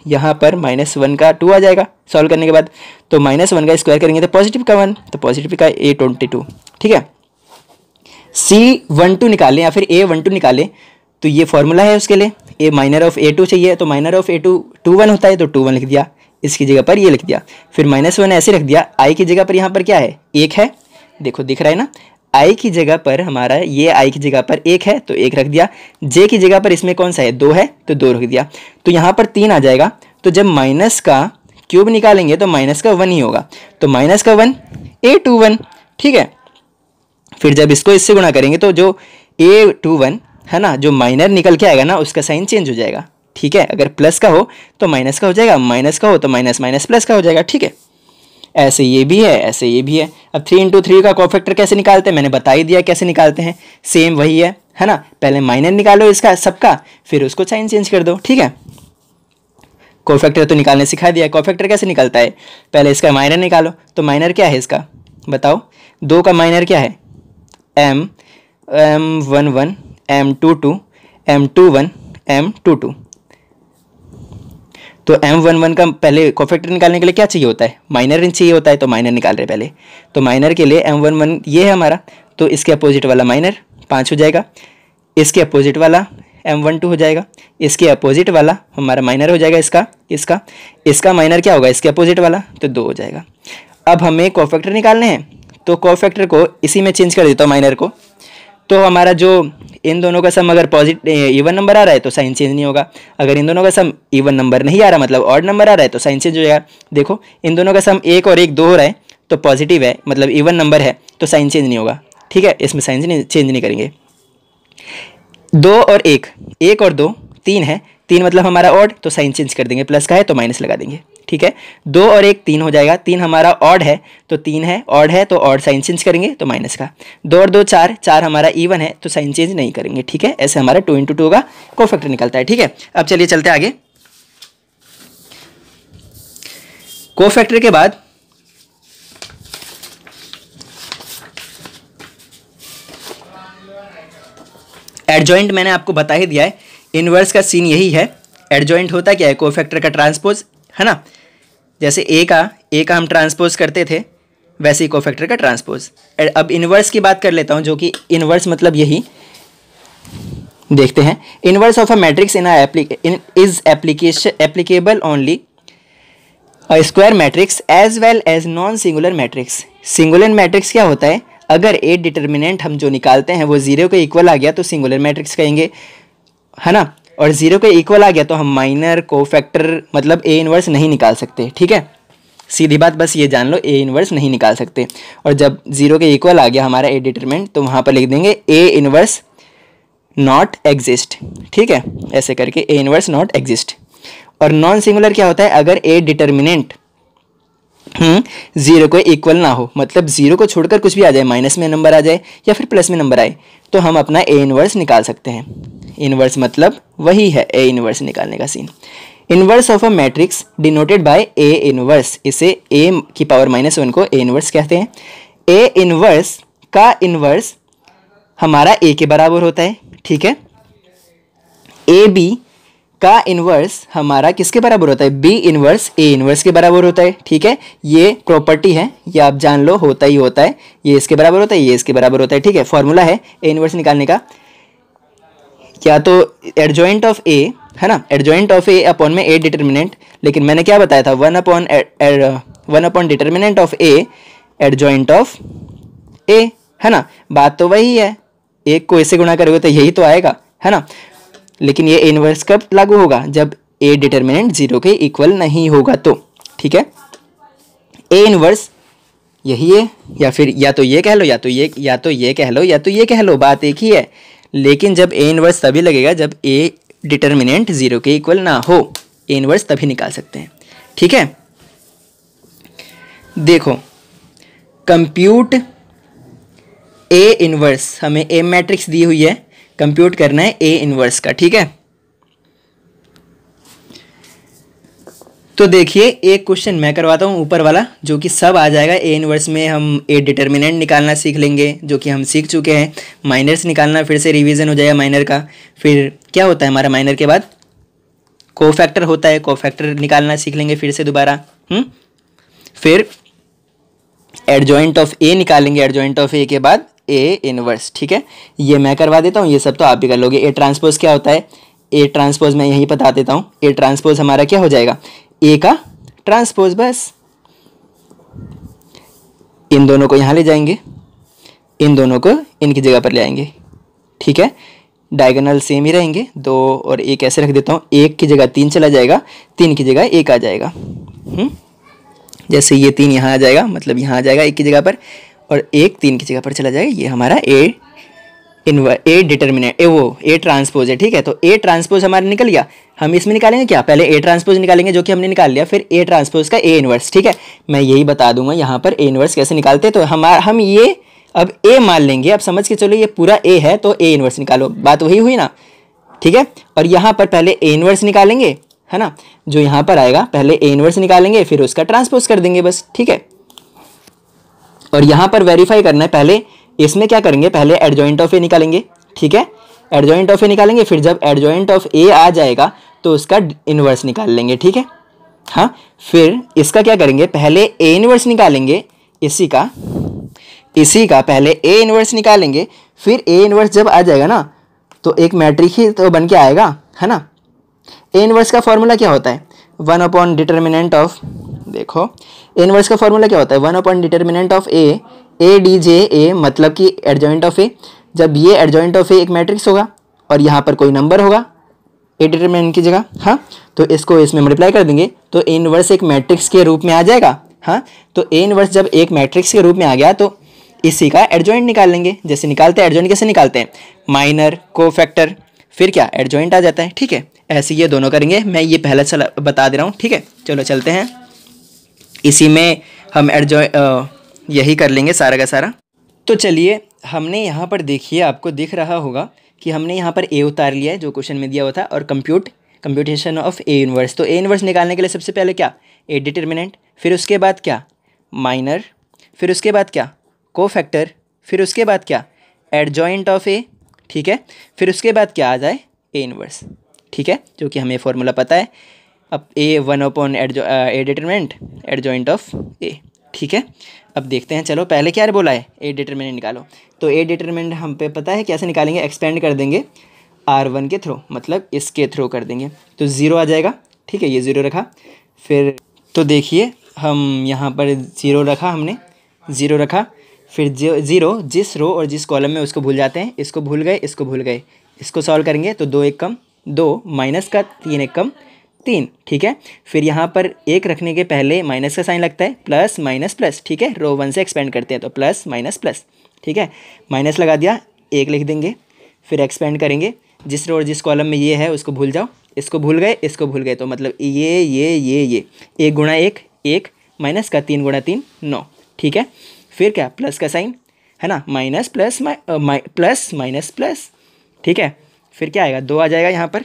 यहाँ पर माइनस वन का टू आ जाएगा सॉल्व करने के बाद। तो माइनस वन का स्क्वायर करेंगे तो पॉजिटिव का वन तो पॉजिटिव का ए ट्वेंटी टू ठीक है? सी वन टू निकालें या फिर ए वन टू निकालें तो ये फॉर्मूला है उसके लिए। A minor of A two चाहिए तो minor of A two two one होता है तो टू वन लिख दिया। इसकी जगह पर ये लिख दिया। फिर माइनस वन ऐसे रख दिया आई की जगह पर यहाँ पर क्या है? एक है। देखो, दिख रहा है ना? आई की जगह पर हमारा ये आई की जगह पर एक है तो एक रख दिया। जे की जगह पर इसमें कौन सा है? दो है तो दो रख दिया। तो यहाँ पर तीन आ जाएगा। तो जब माइनस का क्यूब निकालेंगे तो माइनस का वन ही होगा। तो माइनस का वन ए टू वन ठीक है? फिर जब इसको इससे गुणा करेंगे तो जो ए टू वन है ना, जो माइनर निकल के आएगा ना, उसका साइन चेंज हो जाएगा। ठीक है? अगर प्लस का हो तो माइनस का हो जाएगा माइनस का हो तो माइनस माइनस प्लस का हो जाएगा। ठीक है? ऐसे ये भी है, ऐसे ये भी है। अब थ्री इंटू थ्री का कॉफेक्टर कैसे निकालते हैं? मैंने बता ही दिया कैसे निकालते हैं। सेम वही है है ना? पहले माइनर निकालो इसका, सबका, फिर उसको साइन चेंज कर दो। ठीक है? कोफैक्टर तो निकालने सिखा दिया कोफैक्टर कैसे निकलता है? पहले इसका माइनर निकालो। तो माइनर क्या है इसका? बताओ। दो का माइनर क्या है? M M one one M two two M two one M two two तो एम वन वन का पहले कोफैक्टर निकालने के लिए क्या चाहिए होता है? माइनर इन चाहिए होता है तो माइनर निकाल रहे पहले। तो माइनर के लिए एम वन वन ये है हमारा तो इसके अपोजिट वाला माइनर पाँच हो जाएगा। इसके अपोजिट वाला एम वन टू हो जाएगा। इसके अपोजिट वाला हमारा माइनर हो जाएगा इसका इसका। इसका माइनर क्या होगा? इसके अपोजिट वाला तो दो हो जाएगा। अब हमें कोफैक्टर निकालने हैं। तो कोफैक्टर को इसी में चेंज कर देता हूँ माइनर को। तो हमारा जो इन दोनों का सम अगर पॉजिटिव इवन नंबर आ रहा है तो साइन चेंज नहीं होगा। अगर इन दोनों का सम इवन नंबर नहीं आ रहा मतलब ऑड नंबर आ रहा है तो साइन चेंज हो जाएगा। देखो, इन दोनों का सम एक और एक दो हो रहा है तो पॉजिटिव है मतलब इवन नंबर है तो साइन चेंज नहीं होगा। ठीक है? इसमें साइन चेंज नहीं करेंगे। दो और एक एक और दो, तीन है। तीन मतलब हमारा ऑड तो साइन चेंज कर देंगे। प्लस का है तो माइनस लगा देंगे। ठीक है? दो और एक तीन हो जाएगा। तीन हमारा ऑड है तो तीन है ऑड है तो ऑड साइन चेंज करेंगे तो माइनस का। दो और दो चार चार हमारा इवन है तो साइन चेंज नहीं करेंगे, ठीक है? ऐसे हमारा टू इंटू टू का फैक्टर निकलता है, ठीक है? अब चलिए चलते आगे। को फैक्टर के बाद एडजॉइंट मैंने आपको बता ही दिया है। इनवर्स का सीन यही है। एडजॉइंट होता क्या है? को फैक्टर का ट्रांसपोज है ना? जैसे ए का ए का हम ट्रांसपोज करते थे, वैसे ही कोफैक्टर का ट्रांसपोज अब इनवर्स की बात कर लेता हूँ, जो कि इनवर्स मतलब यही. देखते हैं. Inverse of a matrix in is application applicable only a square matrix as well as non singular matrix singular matrix क्या होता है? अगर ए डिटर्मिनेंट हम जो निकालते हैं, वो ज़ीरो के इक्वल आ गया तो सिंगुलर मैट्रिक्स कहेंगे. है ना? और ज़ीरो के इक्वल आ गया तो हम माइनर को फैक्टर मतलब ए इनवर्स नहीं निकाल सकते, ठीक है? सीधी बात बस ये जान लो ए इनवर्स नहीं निकाल सकते। और जब ज़ीरो के इक्वल आ गया हमारा ए डिटरमेंट तो वहाँ पर लिख देंगे ए इनवर्स नॉट एग्जिस्ट ठीक है? ऐसे करके ए इनवर्स नॉट एग्जिस्ट और नॉन सिंगुलर क्या होता है? अगर ए डिटर्मिनेंट ज़ीरो को इक्वल ना हो। मतलब ज़ीरो को छोड़कर कुछ भी आ जाए माइनस में नंबर आ जाए या फिर प्लस में नंबर आए तो हम अपना ए इनवर्स निकाल सकते हैं। इनवर्स मतलब वही है ए इनवर्स निकालने का scene inverse of a matrix denoted by A inverse इसे ए की पावर माइनस वन को ए इनवर्स कहते हैं। ए इनवर्स का इनवर्स हमारा ए के बराबर होता है, ठीक है? ए बी का इनवर्स हमारा किसके बराबर होता है? बी इनवर्स ए इनवर्स के बराबर होता है, ठीक है? ये प्रॉपर्टी है, ये आप जान लो, होता ही होता है। ये इसके बराबर होता है, ये इसके बराबर होता है, ठीक है? फॉर्मूला है ए इनवर्स निकालने का। क्या तो एडजॉइंट ऑफ़ ए है ना? एडजॉइंट ऑफ़ ए अपॉन में ए डिटर्मिनेंट लेकिन मैंने क्या बताया था? One upon one upon determinant of A adjoint of A है ना? बात तो वही है। एक को इससे गुणा करोगे तो यही तो आएगा, है ना? लेकिन ये इनवर्स कब लागू होगा? जब ए डिटर्मिनेंट ज़ीरो के इक्वल नहीं होगा तो ठीक है? ए इनवर्स यही है, या फिर या तो ये कह लो, या तो ये, या तो ये कह लो, या तो ये कह लो, बात एक ही है। लेकिन जब ए इनवर्स तभी लगेगा जब ए डिटर्मिनेंट ज़ीरो के इक्वल ना हो ए इनवर्स तभी निकाल सकते हैं, ठीक है? देखो कंप्यूट ए इनवर्स हमें ए मैट्रिक्स दी हुई है कंप्यूट करना है ए इनवर्स का, ठीक है? तो देखिए, एक क्वेश्चन मैं करवाता हूँ ऊपर वाला, जो कि सब आ जाएगा ए इनवर्स में, हम ए डिटर्मिनेंट निकालना सीख लेंगे, जो कि हम सीख चुके हैं। माइनर्स निकालना फिर से रिवीजन हो जाएगा माइनर का। फिर क्या होता है हमारा माइनर के बाद? को फैक्टर होता है को फैक्टर निकालना सीख लेंगे फिर से दोबारा। हम्म? फिर एडजॉइंट ऑफ़ ए निकालेंगे एडजॉइंट ऑफ़ ए के बाद। ए इनवर्स ठीक है? ये मैं करवा देता हूँ, ये सब तो आप भी कर लोगे। ए ट्रांसपोज क्या होता है? ए ट्रांसपोज मैं यहीं बता देता हूँ। ए ट्रांसपोज हमारा क्या हो जाएगा? ए का ट्रांसपोज बस। इन दोनों को यहाँ ले जाएँगे। इन दोनों को इनकी जगह पर ले आएँगे। ठीक है? डायगोनल सेम ही रहेंगे। दो और एक ऐसे रख देता हूँ। एक की जगह तीन चला जाएगा, तीन की जगह एक आ जाएगा। हुँ? हम्म? जैसे ये तीन यहाँ आ जाएगा मतलब यहाँ आ जाएगा एक की जगह पर। और एक तीन की जगह पर चला जाएगा ये हमारा ए इन ए डिटर्मिनेट ए वो ए ट्रांसपोज है, ठीक है? तो ए ट्रांसपोज हमारा निकल गया। हम इसमें निकालेंगे क्या? पहले ए ट्रांसपोज निकालेंगे, जो कि हमने निकाल लिया, फिर ए ट्रांसपोज का ए इनवर्स ठीक है? मैं यही बता दूँगा यहाँ पर ए इनवर्स कैसे निकालते तो हमारा हम ये अब ए मान लेंगे। अब समझ के चलो, ये पूरा ए है तो ए इनवर्स निकालो। बात वही हुई ना? ठीक है? और यहाँ पर पहले ए इनवर्स निकालेंगे, है ना? जो यहाँ पर आएगा, पहले ए इनवर्स निकालेंगे, फिर उसका ट्रांसपोज कर देंगे बस, ठीक है? और यहाँ पर वेरीफाई करना है पहले, इसमें क्या करेंगे? पहले एडजॉइंट ऑफ़ ए निकालेंगे, ठीक है? एडजॉइंट ऑफ़ ए निकालेंगे, फिर जब एडजॉइंट ऑफ़ ए आ जाएगा तो उसका इन्वर्स निकाल लेंगे, ठीक है? हाँ फिर इसका क्या करेंगे? पहले ए इन्वर्स निकालेंगे, इसी का इसी का पहले ए इन्वर्स निकालेंगे, फिर ए इन्वर्स जब आ जाएगा ना तो एक मैट्रिक ही तो बन के आएगा, है ना? ए इन्वर्स का फॉर्मूला क्या होता है? वन अपॉन डिटर्मिनेंट ऑफ़ देखो इन्वर्स का फॉर्मूला क्या होता है? One upon determinant of A A D J A मतलब कि एडजॉइंट ऑफ़ ए जब ये एडजॉइंट ऑफ़ ए एक मैट्रिक्स होगा और यहाँ पर कोई नंबर होगा ए डिटर्मिनेंट की जगह हाँ? तो इसको इसमें मल्टीप्लाई कर देंगे तो इनवर्स एक मैट्रिक्स के रूप में आ जाएगा हाँ? तो ए इनवर्स जब एक मैट्रिक्स के रूप में आ गया तो इसी का एडजॉइंट निकाल लेंगे। जैसे निकालते हैं एडजॉइंट कैसे निकालते हैं? माइनर को फैक्टर फिर क्या? एडजॉइंट आ जाता है, ठीक है? ऐसे ये दोनों करेंगे। मैं ये पहला चला, बता दे रहा हूँ, ठीक है? चलो चलते हैं। इसी में हम एडजॉय यही कर लेंगे सारा का सारा। तो चलिए, हमने यहाँ पर देखिए, आपको दिख रहा होगा कि हमने यहाँ पर ए उतार लिया है, जो क्वेश्चन में दिया हुआ था, और compute computation of A inverse तो ए इनवर्स निकालने के लिए सबसे पहले क्या? ए डिटर्मिनेंट फिर उसके बाद क्या? माइनर फिर उसके बाद क्या? को फैक्टर फिर उसके बाद क्या? एडजॉइंट ऑफ़ ए ठीक है? फिर उसके बाद क्या आ जाए? ए इनवर्स ठीक है? जो कि हमें फॉर्मूला पता है। अब A one upon ad A determinant adjoint of A ठीक है? अब देखते हैं, चलो, पहले क्या बोला है? ए डिटर्मिनेंट निकालो। तो ए डिटर्मिनेंट हम पे पता है कैसे निकालेंगे? एक्सपेंड कर देंगे। आर वन के थ्रू मतलब इसके थ्रू कर देंगे। तो ज़ीरो आ जाएगा। ठीक है, ये ज़ीरो रखा। फिर तो देखिए, हम यहाँ पर ज़ीरो रखा हमने। ज़ीरो रखा। फिर ज़ीरो जिस रो और जिस कॉलम में उसको भूल जाते हैं, इसको भूल गए, इसको भूल गए। इसको सॉल्व करेंगे तो दो एक कम, दो माइनस का तीन एक कम। तीन, ठीक है? फिर यहाँ पर एक रखने के पहले माइनस का साइन लगता है प्लस माइनस प्लस ठीक है? रो वन से एक्सपेंड करते हैं तो प्लस माइनस प्लस ठीक है? माइनस लगा दिया, एक लिख देंगे, फिर एक्सपेंड करेंगे। जिस रो और जिस कॉलम में ये है, उसको भूल जाओ। इसको भूल गए, इसको भूल गए तो मतलब ये ये ये ये। एक गुणा एक एक माइनस का तीन गुणा तीन, नौ, ठीक है? फिर क्या? प्लस का साइन है ना? Minus plus mi plus minus plus ठीक है? फिर क्या आएगा? दो आ जाएगा यहाँ पर।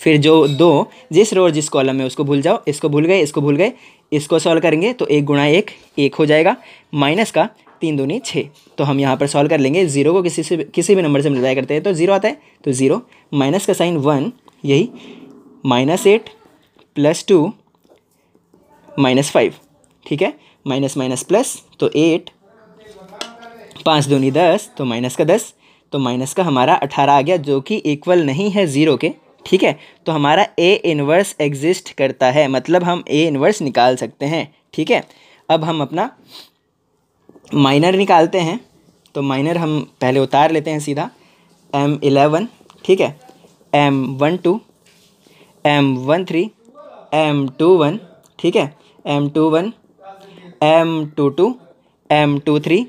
फिर जो दो, जिस रो और जिस कॉलम में उसको भूल जाओ, इसको भूल गए, इसको भूल गए, इसको सॉल्व करेंगे तो एक गुणा एक एक हो जाएगा। माइनस का तीन दूनी छः। तो हम यहाँ पर सॉल्व कर लेंगे। ज़ीरो को किसी से किसी भी नंबर से मिलवाया करते हैं तो ज़ीरो आता है। तो ज़ीरो माइनस का साइन वन यही minus eight plus two minus five ठीक है? माइनस माइनस प्लस तो एट पाँच दूनी दस तो माइनस का दस तो माइनस का हमारा अठारह आ गया, जो कि इक्वल नहीं है ज़ीरो के। ठीक है? तो हमारा ए इन्वर्स एग्जिस्ट करता है मतलब हम ए इन्वर्स निकाल सकते हैं, ठीक है? अब हम अपना माइनर निकालते हैं तो माइनर हम पहले उतार लेते हैं सीधा एम इलेवन ठीक है? M one two M one three M two one ठीक है? M two one M two two M two three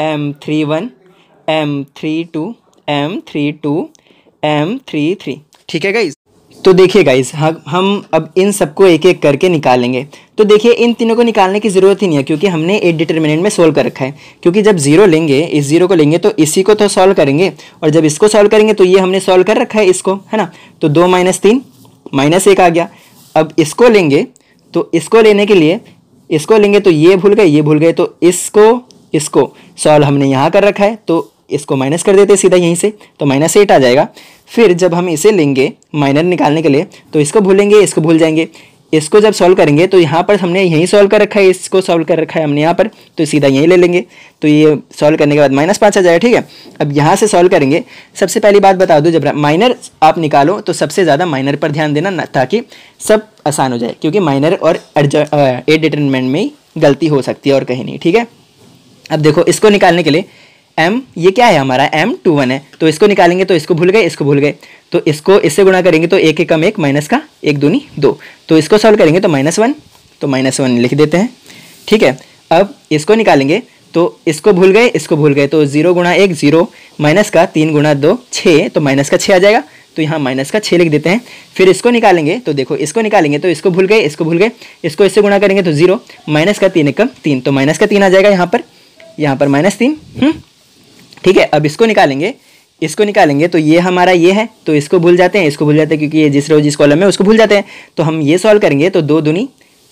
M three one M three two M three two M three three ठीक है guys तो देखिए guys हम हम अब इन सबको एक एक करके निकालेंगे। तो देखिए, इन तीनों को निकालने की ज़रूरत ही नहीं है, क्योंकि हमने एट डिटर्मिनेंट में सोल्व कर रखा है। क्योंकि जब ज़ीरो लेंगे, इस ज़ीरो को लेंगे तो इसी को तो सॉल्व करेंगे। और जब इसको सॉल्व करेंगे तो ये हमने सॉल्व कर रखा है इसको, है ना? तो दो माइनस तीन माइनस एक आ गया। अब इसको लेंगे तो इसको लेने के लिए, इसको लेंगे तो ये भूल गए, ये भूल गए तो इसको इसको सॉल्व हमने यहाँ कर रखा है। तो इसको माइनस कर देते सीधा यहीं से तो माइनस एट आ जाएगा। फिर जब हम इसे लेंगे माइनर निकालने के लिए तो इसको भूलेंगे, इसको भूल जाएँगे। इसको जब सॉल्व करेंगे तो यहाँ पर हमने यहीं सॉल्व कर रखा है, इसको सॉल्व कर रखा है हमने यहाँ पर तो सीधा यहीं ले लेंगे। तो ये सॉल्व करने के बाद माइनस पाँच आ जाएगा, ठीक है? अब यहाँ से सॉल्व करेंगे, सबसे पहली बात बता दो, जब माइनर आप निकालो तो सबसे ज़्यादा माइनर पर ध्यान देना ताकि सब आसान हो जाए, क्योंकि माइनर और ए डिटर्मिनेंट में गलती हो सकती है और कहीं नहीं, ठीक है? अब देखो, इसको निकालने के लिए एम ये क्या है हमारा? एम टू वन है। तो इसको निकालेंगे तो इसको भूल गए, इसको भूल गए। तो इसको इससे गुणा करेंगे तो एक एक कम एक माइनस का एक दूनी दो। तो इसको सॉल्व करेंगे तो माइनस वन तो माइनस वन लिख देते हैं। ठीक है? अब इसको निकालेंगे तो इसको भूल गए, इसको भूल गए। तो ज़ीरो गुणा एक ज़ीरो माइनस का तीन गुणा दो छः तो माइनस का छः आ जाएगा। तो यहाँ माइनस का छः लिख देते हैं। फिर इसको निकालेंगे तो देखो, इसको निकालेंगे तो इसको भूल गए, इसको भूल गए। इसको इससे गुणा करेंगे तो ज़ीरो माइनस का तीन एक कम तीन तो माइनस का तीन आ जाएगा यहाँ पर। यहाँ पर माइनस तीन हम्म? ठीक है, अब इसको निकालेंगे। इसको निकालेंगे तो ये हमारा ये है तो इसको भूल जाते हैं, इसको भूल जाते हैं क्योंकि ये जिस रोज जिस कॉलम में उसको भूल जाते हैं। तो हम ये सॉल्व करेंगे तो दो दूनी,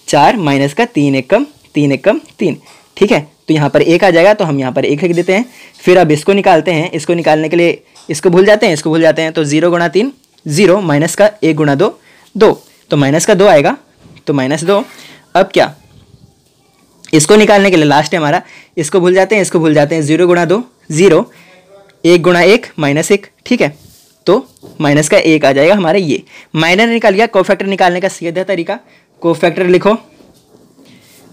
चार माइनस का तीन एक कम तीन एक कम तीन। ठीक है तो यहाँ पर एक आ जाएगा तो हम यहाँ पर एक लिख देते हैं। फिर अब इसको निकालते हैं, इसको निकालने के लिए इसको भूल जाते हैं, इसको भूल जाते हैं तो ज़ीरो गुणा तीन ज़ीरो माइनस का एक गुणा दो दो। तो माइनस का दो आएगा तो माइनस दो। अब क्या? इसको निकालने के लिए लास्ट है हमारा, इसको भूल जाते हैं, इसको भूल जाते हैं ज़ीरो गुणा दो। ज़ीरो, एक गुणा एक, माइनस एक, ठीक है? तो माइनस का एक आ जाएगा हमारा ये। माइनर निकाल गया कोफैक्टर निकालने का सीधा तरीका। कोफैक्टर लिखो,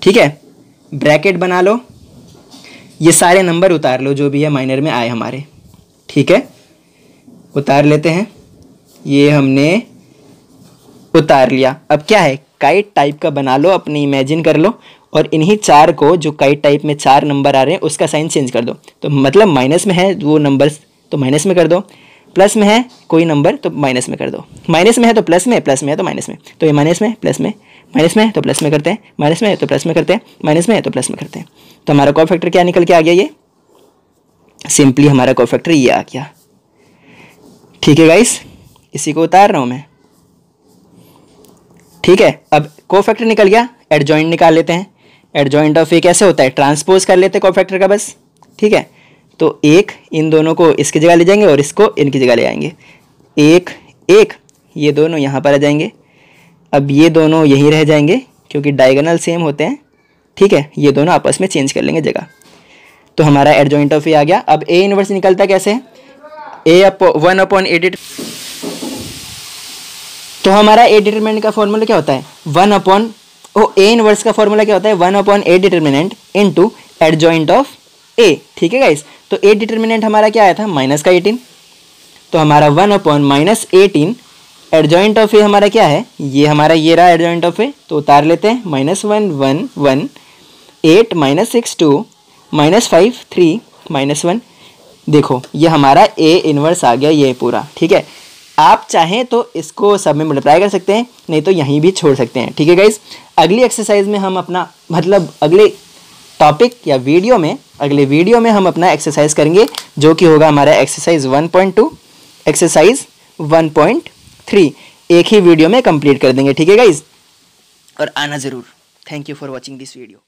ठीक है? ब्रैकेट बना लो। ये सारे नंबर उतार लो, जो भी है माइनर में आए हमारे। ठीक है? उतार लेते हैं। ये हमने उतार लिया। अब क्या है? काइट टाइप का बना लो, अपनी इमेजिन कर लो। और इन्हीं चार को, जो काइट टाइप में चार नंबर आ रहे हैं, उसका साइन चेंज कर दो। तो मतलब माइनस में है, वो नंबर तो माइनस में कर दो। प्लस में है, कोई नंबर तो माइनस में कर दो। माइनस में है तो प्लस में प्लस में है तो माइनस में। तो ये माइनस में प्लस में। माइनस में तो प्लस में करते हैं। माइनस में तो प्लस में करते हैं। माइनस में तो प्लस में करते हैं। तो हमारा कॉ फैक्टर क्या निकल के आ गया ये? सिंपली हमारा कॉ फैक्टर ये आ गया। ठीक है गाइस इसी को उतार रहा हूँ मैं। ठीक है? अब को फैक्टर निकल गया। एडजॉइंट निकाल लेते हैं। एडजॉइंट ऑफ़ ए कैसे होता है? ट्रांसपोज कर लेते हैं को बस। ठीक है? तो एक इन दोनों को इसकी जगह ले जाएँगे और इसको इनकी जगह ले आएँगे। एक एक, ये दोनों यहाँ पर आ जाएँगे। अब ये दोनों यहीं रह जाएँगे, क्योंकि डायगनल सेम होते हैं। ठीक है? ये दोनों आपस में चेंज कर लेंगे जगह। तो हमारा एडजॉइंट ऑफ़ ए आ गया। अब ए इनवर्स निकलता कैसे ए अपो वन अपॉन ए तो हमारा ए डिटरमिनेंट का फॉर्मूला क्या होता है? वन अपॉन ओ ए इनवर्स का फॉर्मूला क्या होता है? One upon A determinant into of A ठीक है गाइस तो ए डिटर्मिनेंट हमारा क्या आया था? माइनस का एटीन तो हमारा one upon minus eighteen adjoint of A हमारा क्या है? ये हमारा ये रहा एडजॉइंट ऑफ़ ए तो उतार लेते हैं. Minus one one one eight minus six two minus five three minus one देखो, ये हमारा ए इनवर्स आ गया, ये पूरा. ठीक है? आप चाहें तो इसको सब में मल्टीप्लाई कर सकते हैं, नहीं तो यहीं भी छोड़ सकते हैं। ठीक है गाइज़ अगली एक्सरसाइज में हम अपना मतलब अगले टॉपिक या वीडियो में, अगले वीडियो में हम अपना एक्सरसाइज करेंगे, जो कि होगा हमारा एक्सरसाइज 1.2 एक्सरसाइज 1.3 एक ही वीडियो में कंप्लीट कर देंगे। ठीक है गाइज़ और आना ज़रूर। Thank you for watching this video